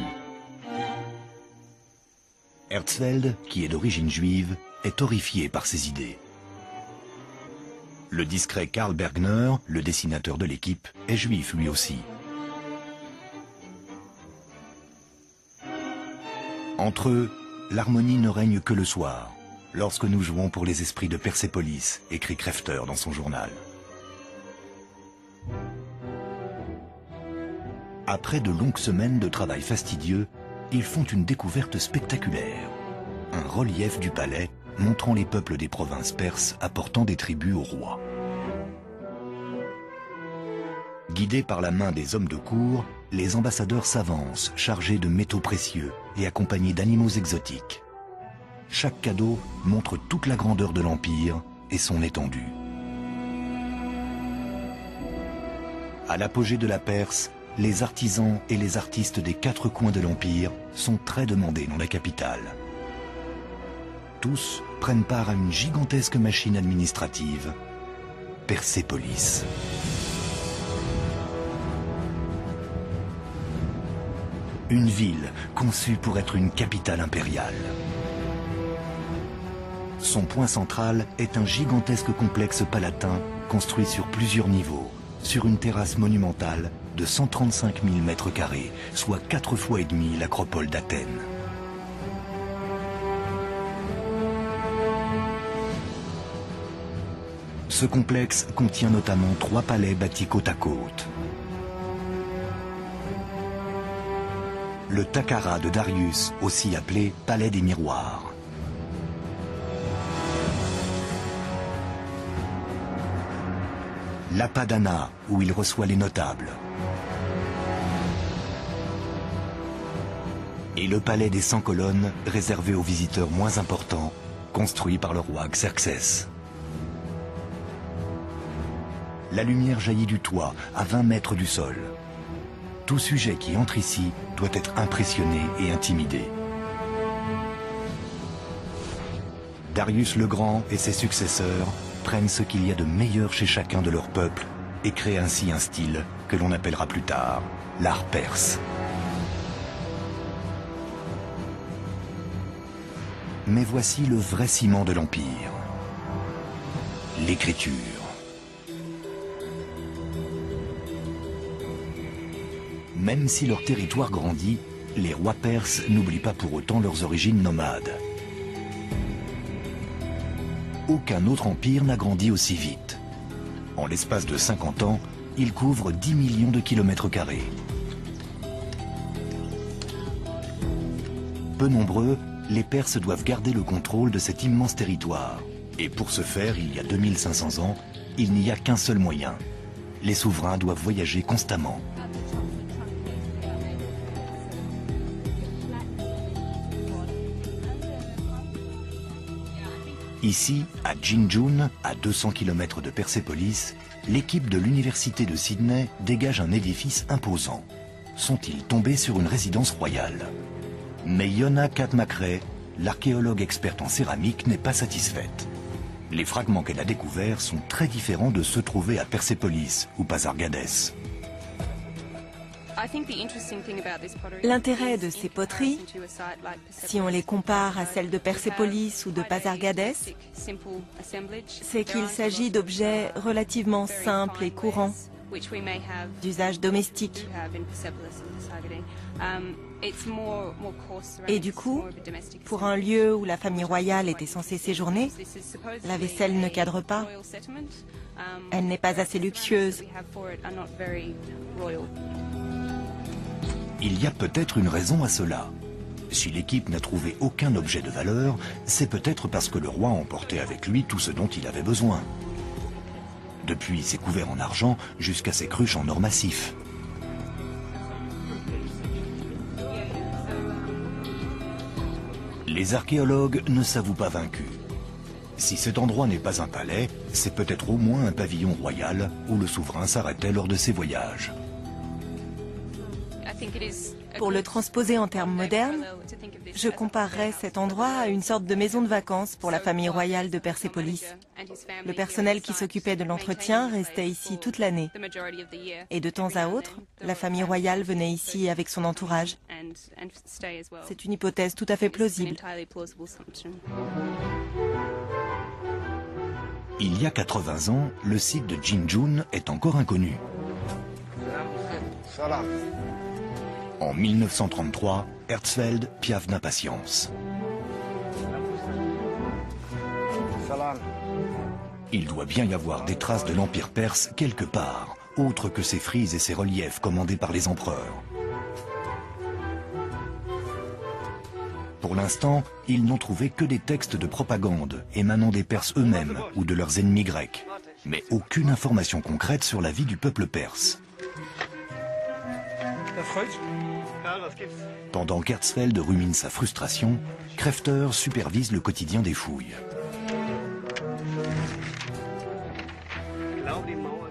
A: Herzfeld, qui est d'origine juive, est horrifié par ses idées. Le discret Karl Bergner, le dessinateur de l'équipe, est juif lui aussi. Entre eux, l'harmonie ne règne que le soir, lorsque nous jouons pour les esprits de Persépolis, écrit Krefter dans son journal. Après de longues semaines de travail fastidieux, ils font une découverte spectaculaire. Un relief du palais montrant les peuples des provinces perses apportant des tribus au roi. Guidés par la main des hommes de cour, les ambassadeurs s'avancent, chargés de métaux précieux et accompagnés d'animaux exotiques. Chaque cadeau montre toute la grandeur de l'Empire et son étendue. À l'apogée de la Perse, les artisans et les artistes des quatre coins de l'Empire sont très demandés dans la capitale. Tous prennent part à une gigantesque machine administrative, Persépolis. Une ville conçue pour être une capitale impériale. Son point central est un gigantesque complexe palatin construit sur plusieurs niveaux, sur une terrasse monumentale de 135 000 mètres carrés, soit quatre fois et demi l'acropole d'Athènes. Ce complexe contient notamment trois palais bâtis côte à côte. Le Takara de Darius, aussi appelé Palais des Miroirs. L'Apadana, où il reçoit les notables. Et le palais des 100 colonnes, réservé aux visiteurs moins importants, construit par le roi Xerxès. La lumière jaillit du toit, à 20 mètres du sol. Tout sujet qui entre ici doit être impressionné et intimidé. Darius le Grand et ses successeurs prennent ce qu'il y a de meilleur chez chacun de leur peuple et créent ainsi un style que l'on appellera plus tard l'art perse. Mais voici le vrai ciment de l'Empire. L'écriture. Même si leur territoire grandit, les rois perses n'oublient pas pour autant leurs origines nomades. Aucun autre empire n'a grandi aussi vite. En l'espace de 50 ans, il couvre 10 millions de kilomètres carrés. Peu nombreux, les Perses doivent garder le contrôle de cet immense territoire. Et pour ce faire, il y a 2500 ans, il n'y a qu'un seul moyen. Les souverains doivent voyager constamment. Ici, à Jinjun, à 200 km de Persépolis, l'équipe de l'université de Sydney dégage un édifice imposant. Sont-ils tombés sur une résidence royale? Mais Yona Katmakre, l'archéologue experte en céramique, n'est pas satisfaite. Les fragments qu'elle a découverts sont très différents de ceux trouvés à Persépolis ou Pasargades.
F: L'intérêt de ces poteries, si on les compare à celles de Persépolis ou de Pasargades, c'est qu'il s'agit d'objets relativement simples et courants, d'usage domestique. Et du coup, pour un lieu où la famille royale était censée séjourner, la vaisselle ne cadre pas. Elle n'est pas assez luxueuse.
A: Il y a peut-être une raison à cela. Si l'équipe n'a trouvé aucun objet de valeur, c'est peut-être parce que le roi a emporté avec lui tout ce dont il avait besoin. Depuis ses couverts en argent jusqu'à ses cruches en or massif. Les archéologues ne s'avouent pas vaincus. Si cet endroit n'est pas un palais, c'est peut-être au moins un pavillon royal où le souverain s'arrêtait lors de ses voyages.
F: Pour le transposer en termes modernes, je comparerais cet endroit à une sorte de maison de vacances pour la famille royale de Persépolis. Le personnel qui s'occupait de l'entretien restait ici toute l'année. Et de temps à autre, la famille royale venait ici avec son entourage. C'est une hypothèse tout à fait plausible.
A: Il y a 80 ans, le site de Jinjun est encore inconnu. En 1933, Herzfeld piaffe d'impatience. Il doit bien y avoir des traces de l'Empire perse quelque part, autres que ces frises et ces reliefs commandés par les empereurs. Pour l'instant, ils n'ont trouvé que des textes de propagande émanant des Perses eux-mêmes ou de leurs ennemis grecs, mais aucune information concrète sur la vie du peuple perse. Pendant qu'Herzfeld rumine sa frustration, Krefter supervise le quotidien des fouilles.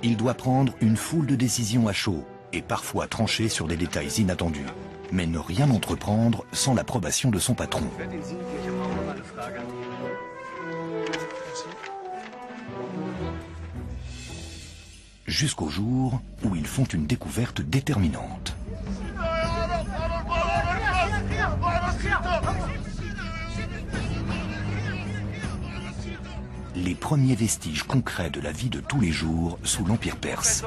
A: Il doit prendre une foule de décisions à chaud et parfois trancher sur des détails inattendus, mais ne rien entreprendre sans l'approbation de son patron. Jusqu'au jour où ils font une découverte déterminante. Les premiers vestiges concrets de la vie de tous les jours sous l'Empire perse.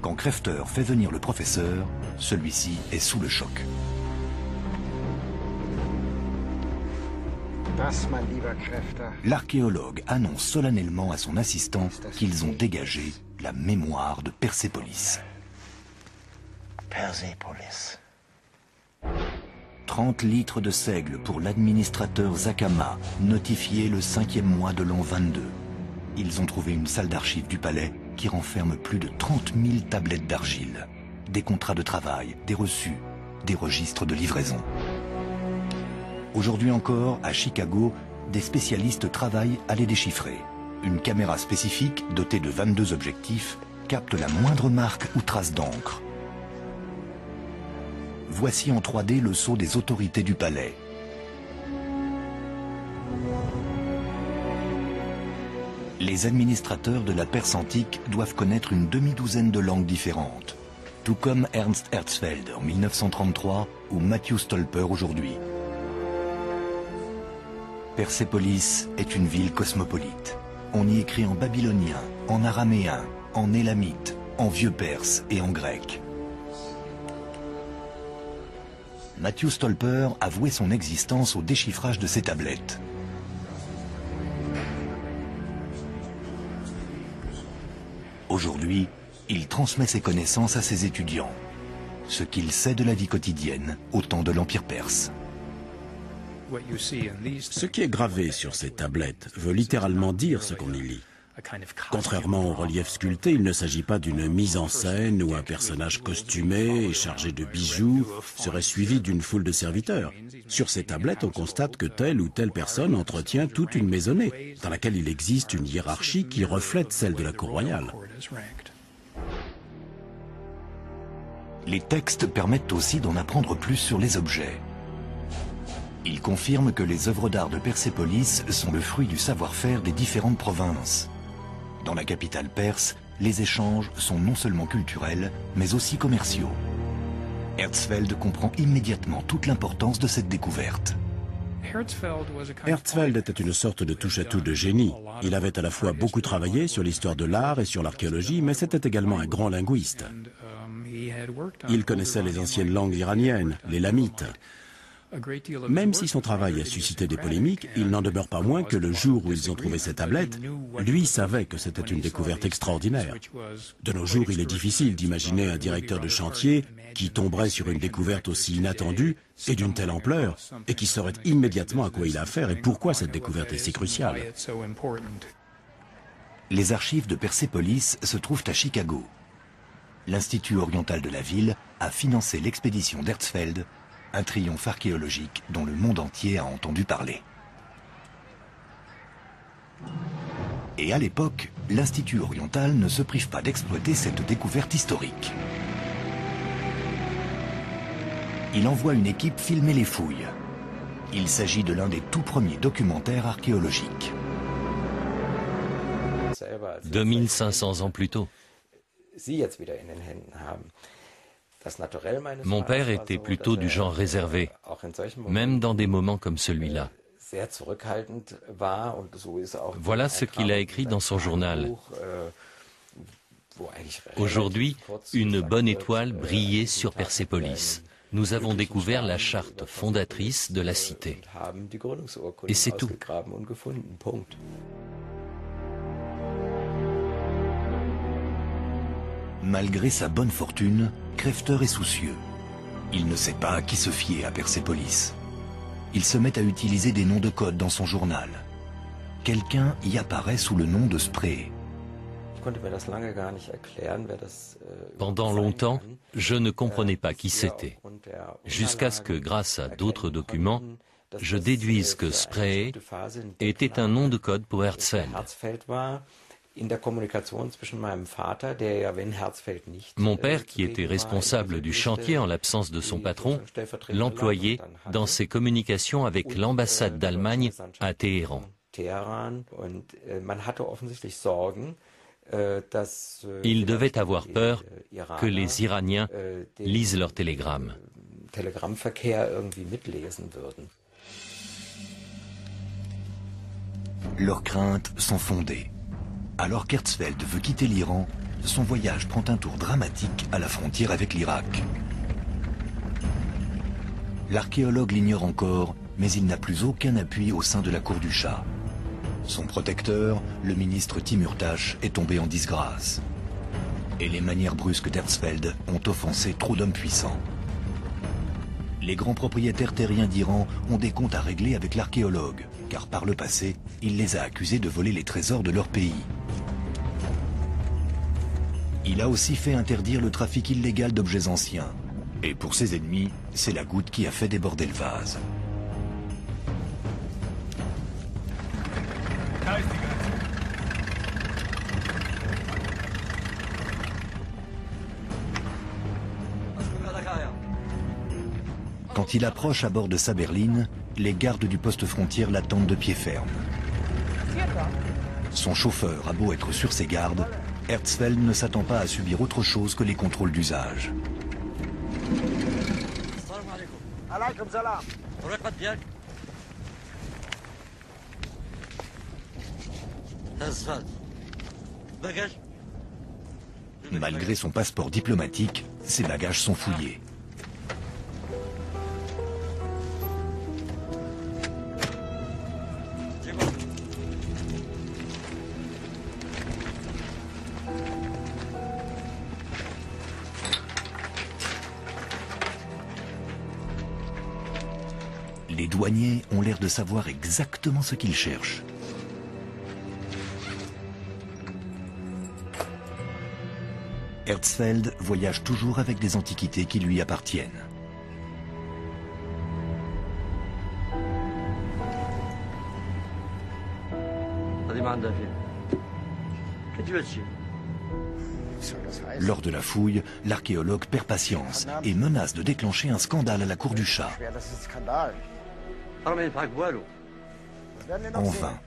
A: Quand Krefter fait venir le professeur, celui-ci est sous le choc. L'archéologue annonce solennellement à son assistant qu'ils ont dégagé la mémoire de Persépolis. Persépolis. 30 litres de seigle pour l'administrateur Zakama, notifié le cinquième mois de l'an 22. Ils ont trouvé une salle d'archives du palais qui renferme plus de 30 000 tablettes d'argile, des contrats de travail, des reçus, des registres de livraison. Aujourd'hui encore, à Chicago, des spécialistes travaillent à les déchiffrer. Une caméra spécifique, dotée de 22 objectifs, capte la moindre marque ou trace d'encre, voici en 3D le sceau des autorités du palais. Les administrateurs de la Perse antique doivent connaître une demi-douzaine de langues différentes, tout comme Ernst Herzfeld en 1933 ou Matthew Stolper aujourd'hui. Persépolis est une ville cosmopolite. On y écrit en babylonien, en araméen, en élamite, en vieux perse et en grec. Matthew Stolper a voué son existence au déchiffrage de ces tablettes. Aujourd'hui, il transmet ses connaissances à ses étudiants, ce qu'il sait de la vie quotidienne au temps de l'Empire perse.
G: Ce qui est gravé sur ces tablettes veut littéralement dire ce qu'on y lit. Contrairement au relief sculpté, il ne s'agit pas d'une mise en scène où un personnage costumé et chargé de bijoux serait suivi d'une foule de serviteurs. Sur ces tablettes, on constate que telle ou telle personne entretient toute une maisonnée, dans laquelle il existe une hiérarchie qui reflète celle de la cour royale.
A: Les textes permettent aussi d'en apprendre plus sur les objets. Ils confirment que les œuvres d'art de Persépolis sont le fruit du savoir-faire des différentes provinces. Dans la capitale perse, les échanges sont non seulement culturels, mais aussi commerciaux. Herzfeld comprend immédiatement toute l'importance de cette découverte.
G: Herzfeld était une sorte de touche-à-tout de génie. Il avait à la fois beaucoup travaillé sur l'histoire de l'art et sur l'archéologie, mais c'était également un grand linguiste. Il connaissait les anciennes langues iraniennes, les lamites. Même si son travail a suscité des polémiques, il n'en demeure pas moins que le jour où ils ont trouvé ces tablettes, lui savait que c'était une découverte extraordinaire. De nos jours, il est difficile d'imaginer un directeur de chantier qui tomberait sur une découverte aussi inattendue et d'une telle ampleur, et qui saurait immédiatement à quoi il a affaire et pourquoi cette découverte est si cruciale.
A: Les archives de Persepolis se trouvent à Chicago. L'Institut oriental de la ville a financé l'expédition d'Herzfeld un triomphe archéologique dont le monde entier a entendu parler. Et à l'époque, l'Institut oriental ne se prive pas d'exploiter cette découverte historique. Il envoie une équipe filmer les fouilles. Il s'agit de l'un des tout premiers documentaires archéologiques.
B: 2500 ans plus tôt. Mon père était plutôt du genre réservé, même dans des moments comme celui-là. Voilà ce qu'il a écrit dans son journal. Aujourd'hui, une bonne étoile brillait sur Persépolis. Nous avons découvert la charte fondatrice de la cité. Et c'est tout.
A: Malgré sa bonne fortune, Crefter est soucieux. Il ne sait pas à qui se fier à Persépolis. Il se met à utiliser des noms de code dans son journal. Quelqu'un y apparaît sous le nom de Spray.
B: Pendant longtemps, je ne comprenais pas qui c'était, jusqu'à ce que, grâce à d'autres documents, je déduise que Spray était un nom de code pour Herzfeld. Mon père, qui était responsable du chantier en l'absence de son patron, l'employait dans ses communications avec l'ambassade d'Allemagne à Téhéran. Il devait avoir peur que les Iraniens lisent leurs télégrammes.
A: Leurs craintes sont fondées. Alors qu'Herzfeld veut quitter l'Iran, son voyage prend un tour dramatique à la frontière avec l'Irak. L'archéologue l'ignore encore, mais il n'a plus aucun appui au sein de la cour du Shah. Son protecteur, le ministre Timurtash, est tombé en disgrâce. Et les manières brusques d'Herzfeld ont offensé trop d'hommes puissants. Les grands propriétaires terriens d'Iran ont des comptes à régler avec l'archéologue, car par le passé, il les a accusés de voler les trésors de leur pays. Il a aussi fait interdire le trafic illégal d'objets anciens. Et pour ses ennemis, c'est la goutte qui a fait déborder le vase. Quand il approche à bord de sa berline, les gardes du poste frontière l'attendent de pied ferme. Son chauffeur a beau être sur ses gardes, Herzfeld ne s'attend pas à subir autre chose que les contrôles d'usage. Malgré son passeport diplomatique, ses bagages sont fouillés. Savoir exactement ce qu'ils cherchent. Herzfeld voyage toujours avec des antiquités qui lui appartiennent. Lors de la fouille, l'archéologue perd patience et menace de déclencher un scandale à la cour du chat. En vain.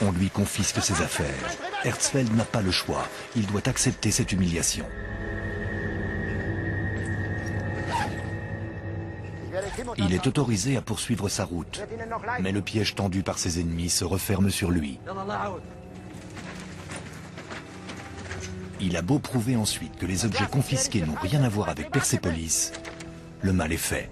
A: On lui confisque ses affaires. Herzfeld n'a pas le choix. Il doit accepter cette humiliation. Il est autorisé à poursuivre sa route, mais le piège tendu par ses ennemis se referme sur lui. Il a beau prouver ensuite que les objets confisqués n'ont rien à voir avec Persepolis, le mal est fait.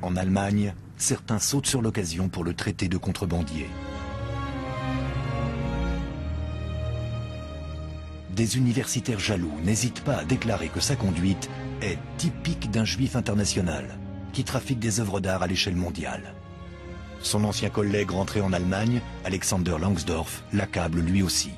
A: En Allemagne, certains sautent sur l'occasion pour le traiter de contrebandier. Des universitaires jaloux n'hésitent pas à déclarer que sa conduite est typique d'un juif international qui trafique des œuvres d'art à l'échelle mondiale. Son ancien collègue rentré en Allemagne, Alexander Langsdorff, l'accable lui aussi.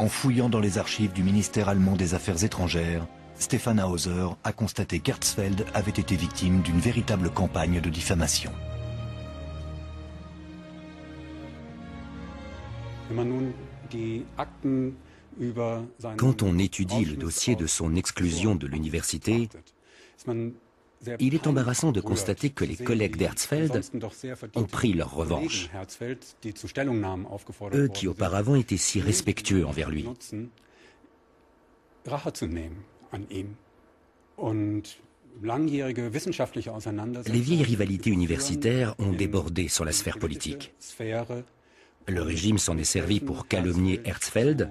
A: En fouillant dans les archives du ministère allemand des Affaires étrangères, Stefan Hauser a constaté qu'Herzfeld avait été victime d'une véritable campagne de diffamation.
D: Quand on étudie le dossier de son exclusion de l'université, il est embarrassant de constater que les collègues d'Herzfeld ont pris leur revanche. Eux qui auparavant étaient si respectueux envers lui. Les vieilles rivalités universitaires ont débordé sur la sphère politique. Le régime s'en est servi pour calomnier Herzfeld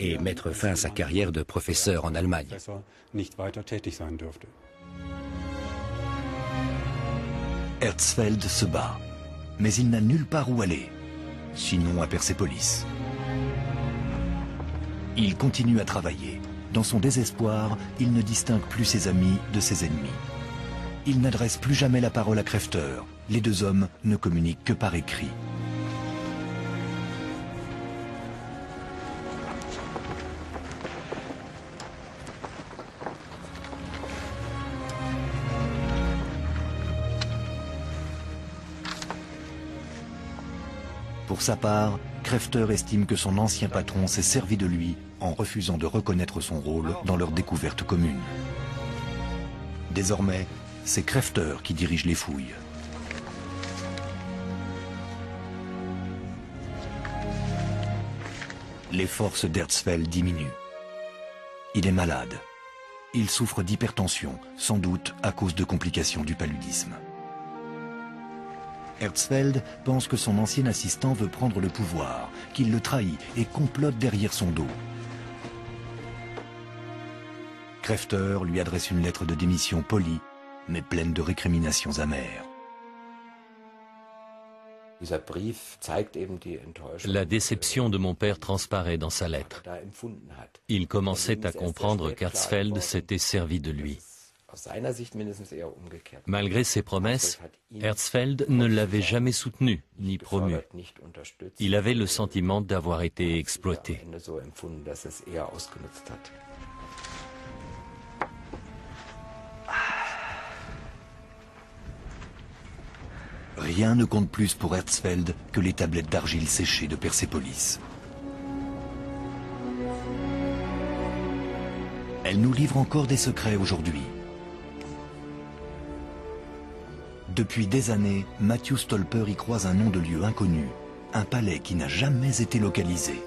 D: et mettre fin à sa carrière de professeur en Allemagne.
A: Herzfeld se bat, mais il n'a nulle part où aller, sinon à Persepolis. Il continue à travailler. Dans son désespoir, il ne distingue plus ses amis de ses ennemis. Il n'adresse plus jamais la parole à Crèveteur. Les deux hommes ne communiquent que par écrit. Pour sa part, Crèveteur estime que son ancien patron s'est servi de lui en refusant de reconnaître son rôle dans leur découverte commune. Désormais, c'est Crèveteur qui dirige les fouilles. Les forces d'Herzfeld diminuent. Il est malade. Il souffre d'hypertension, sans doute à cause de complications du paludisme. Herzfeld pense que son ancien assistant veut prendre le pouvoir, qu'il le trahit et complote derrière son dos. Crèveteur lui adresse une lettre de démission polie, mais pleine de récriminations amères.
B: La déception de mon père transparaît dans sa lettre. Il commençait à comprendre qu'Herzfeld s'était servi de lui. Malgré ses promesses, Herzfeld ne l'avait jamais soutenu ni promu. Il avait le sentiment d'avoir été exploité.
A: Rien ne compte plus pour Herzfeld que les tablettes d'argile séchées de Persépolis. Elle nous livre encore des secrets aujourd'hui. Depuis des années, Matthew Stolper y croise un nom de lieu inconnu, un palais qui n'a jamais été localisé,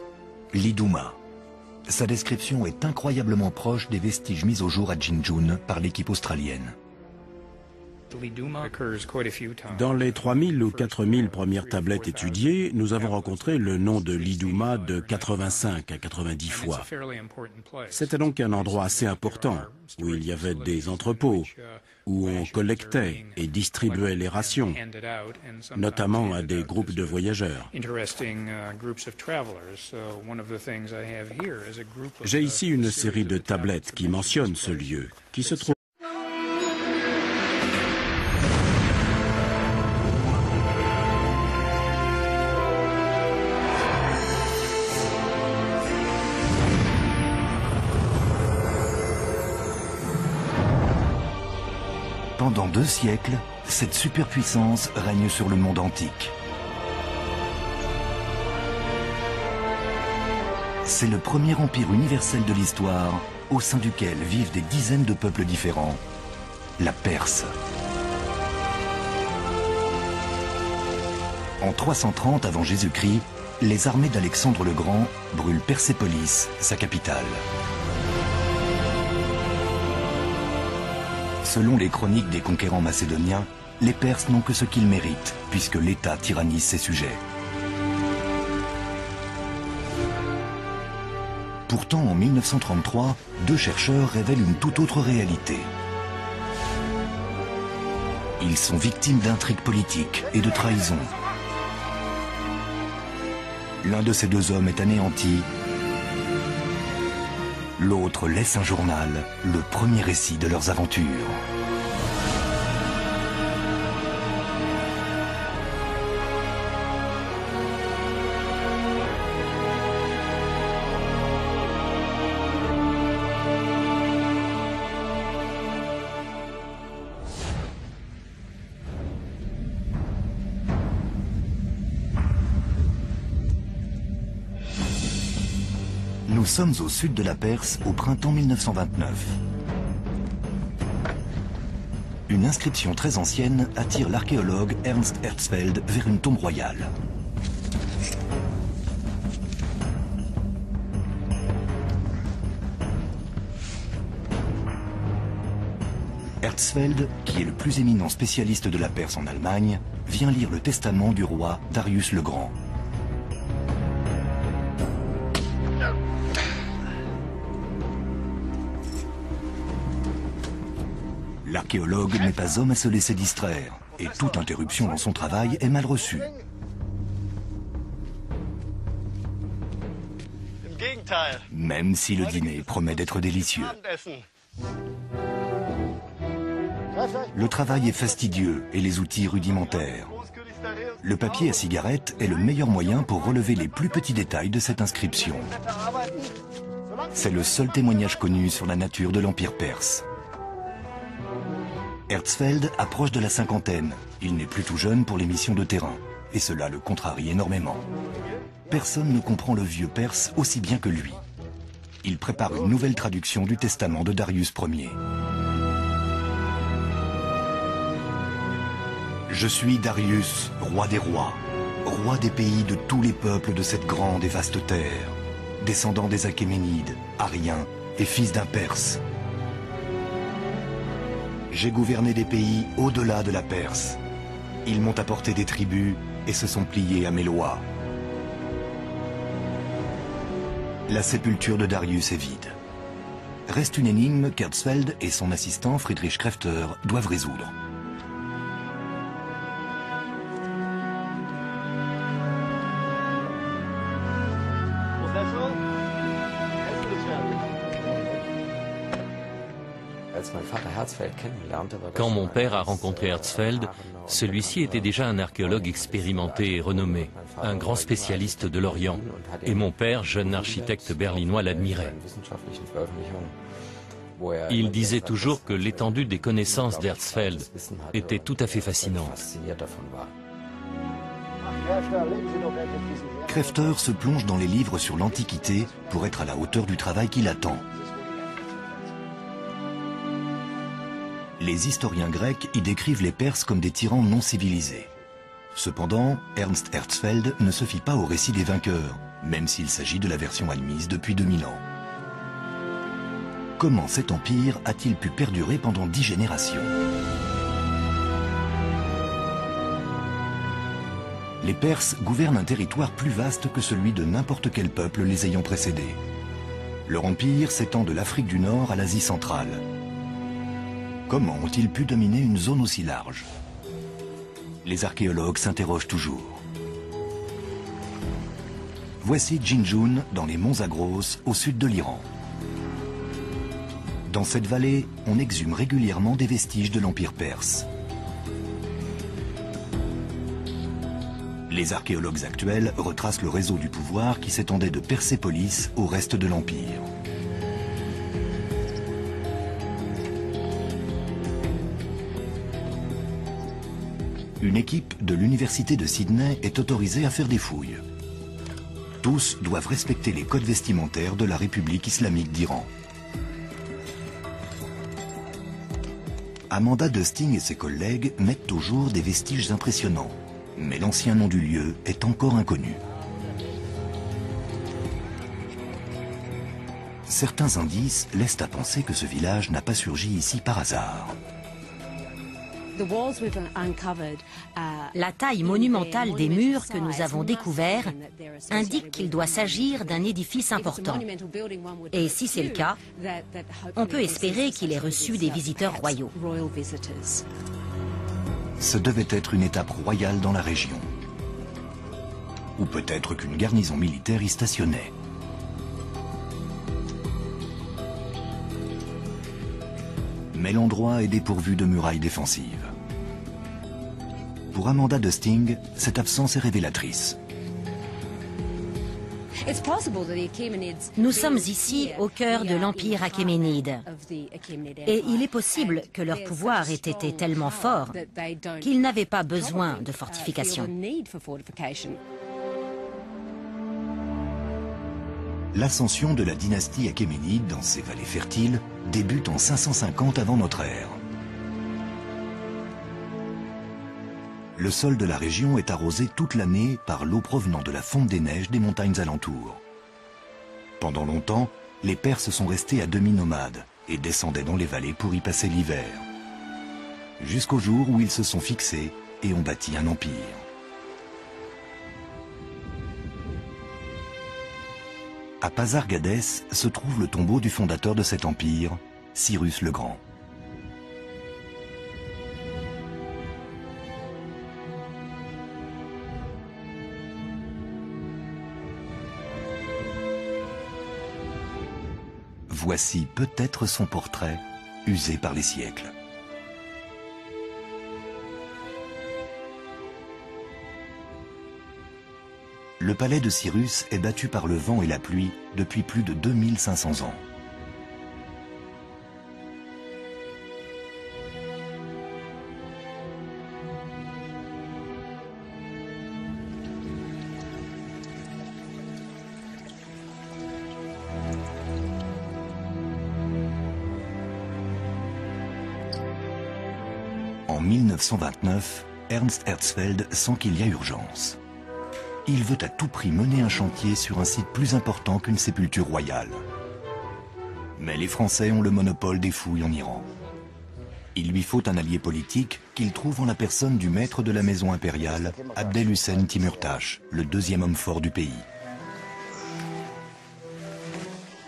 A: l'Iduma. Sa description est incroyablement proche des vestiges mis au jour à Jinjun par l'équipe australienne.
G: Dans les 3000 ou 4000 premières tablettes étudiées, nous avons rencontré le nom de l'Iduma de 85 à 90 fois. C'était donc un endroit assez important, où il y avait des entrepôts, où on collectait et distribuait les rations, notamment à des groupes de voyageurs. J'ai ici une série de tablettes qui mentionnent ce lieu, qui se trouve
A: deux siècles, cette superpuissance règne sur le monde antique. C'est le premier empire universel de l'histoire au sein duquel vivent des dizaines de peuples différents, la Perse. En 330 avant Jésus-Christ, les armées d'Alexandre le Grand brûlent Persépolis, sa capitale. Selon les chroniques des conquérants macédoniens, les Perses n'ont que ce qu'ils méritent, puisque l'État tyrannise ses sujets. Pourtant, en 1933, deux chercheurs révèlent une toute autre réalité. Ils sont victimes d'intrigues politiques et de trahisons. L'un de ces deux hommes est anéanti L'autre laisse un journal, le premier récit de leurs aventures. Sommes au sud de la Perse au printemps 1929. Une inscription très ancienne attire l'archéologue Ernst Herzfeld vers une tombe royale. Herzfeld, qui est le plus éminent spécialiste de la Perse en Allemagne, vient lire le testament du roi Darius le Grand. L'archéologue n'est pas homme à se laisser distraire, et toute interruption dans son travail est mal reçue. Même si le dîner promet d'être délicieux. Le travail est fastidieux et les outils rudimentaires. Le papier à cigarette est le meilleur moyen pour relever les plus petits détails de cette inscription. C'est le seul témoignage connu sur la nature de l'Empire perse. Herzfeld approche de la cinquantaine. Il n'est plus tout jeune pour les missions de terrain. Et cela le contrarie énormément. Personne ne comprend le vieux perse aussi bien que lui. Il prépare une nouvelle traduction du testament de Darius Ier. Je suis Darius, roi des rois, roi des pays de tous les peuples de cette grande et vaste terre, descendant des Achéménides, Ariens et fils d'un Perse. J'ai gouverné des pays au-delà de la Perse. Ils m'ont apporté des tribus et se sont pliés à mes lois. La sépulture de Darius est vide. Reste une énigme qu'Herzfeld et son assistant Friedrich Krefter doivent résoudre.
B: Quand mon père a rencontré Herzfeld, celui-ci était déjà un archéologue expérimenté et renommé, un grand spécialiste de l'Orient. Et mon père, jeune architecte berlinois, l'admirait. Il disait toujours que l'étendue des connaissances d'Herzfeld était tout à fait fascinante.
A: Krefter se plonge dans les livres sur l'Antiquité pour être à la hauteur du travail qui l'attend. Les historiens grecs y décrivent les Perses comme des tyrans non civilisés. Cependant, Ernst Herzfeld ne se fie pas au récit des vainqueurs, même s'il s'agit de la version admise depuis 2000 ans. Comment cet empire a-t-il pu perdurer pendant dix générations? Les Perses gouvernent un territoire plus vaste que celui de n'importe quel peuple les ayant précédés. Leur empire s'étend de l'Afrique du Nord à l'Asie centrale. Comment ont-ils pu dominer une zone aussi large Les archéologues s'interrogent toujours. Voici Jinjun dans les monts Zagros, au sud de l'Iran. Dans cette vallée, on exhume régulièrement des vestiges de l'Empire perse. Les archéologues actuels retracent le réseau du pouvoir qui s'étendait de Persépolis au reste de l'Empire. Une équipe de l'université de Sydney est autorisée à faire des fouilles. Tous doivent respecter les codes vestimentaires de la République islamique d'Iran. Amanda Dusting et ses collègues mettent au jour des vestiges impressionnants, mais l'ancien nom du lieu est encore inconnu. Certains indices laissent à penser que ce village n'a pas surgi ici par hasard.
C: La taille monumentale des murs que nous avons découverts indique qu'il doit s'agir d'un édifice important. Et si c'est le cas, on peut espérer qu'il ait reçu des visiteurs royaux.
A: Ce devait être une étape royale dans la région. Ou peut-être qu'une garnison militaire y stationnait. Mais l'endroit est dépourvu de murailles défensives. Pour Amanda Dusting, cette absence est révélatrice.
C: Nous sommes ici au cœur de l'empire achéménide. Et il est possible que leur pouvoir ait été tellement fort qu'ils n'avaient pas besoin de fortifications.
A: L'ascension de la dynastie achéménide dans ces vallées fertiles débute en 550 avant notre ère. Le sol de la région est arrosé toute l'année par l'eau provenant de la fonte des neiges des montagnes alentours. Pendant longtemps, les Perses sont restés à demi-nomades et descendaient dans les vallées pour y passer l'hiver. Jusqu'au jour où ils se sont fixés et ont bâti un empire. À Pasargades se trouve le tombeau du fondateur de cet empire, Cyrus le Grand. Voici peut-être son portrait, usé par les siècles. Le palais de Cyrus est battu par le vent et la pluie depuis plus de 2500 ans. 1929, Ernst Herzfeld sent qu'il y a urgence. Il veut à tout prix mener un chantier sur un site plus important qu'une sépulture royale. Mais les Français ont le monopole des fouilles en Iran. Il lui faut un allié politique qu'il trouve en la personne du maître de la maison impériale, Abdel Hussein Timurtash, le deuxième homme fort du pays.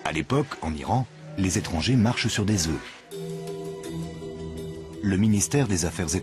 A: À l'époque, en Iran, les étrangers marchent sur des œufs. Le ministère des Affaires étrangères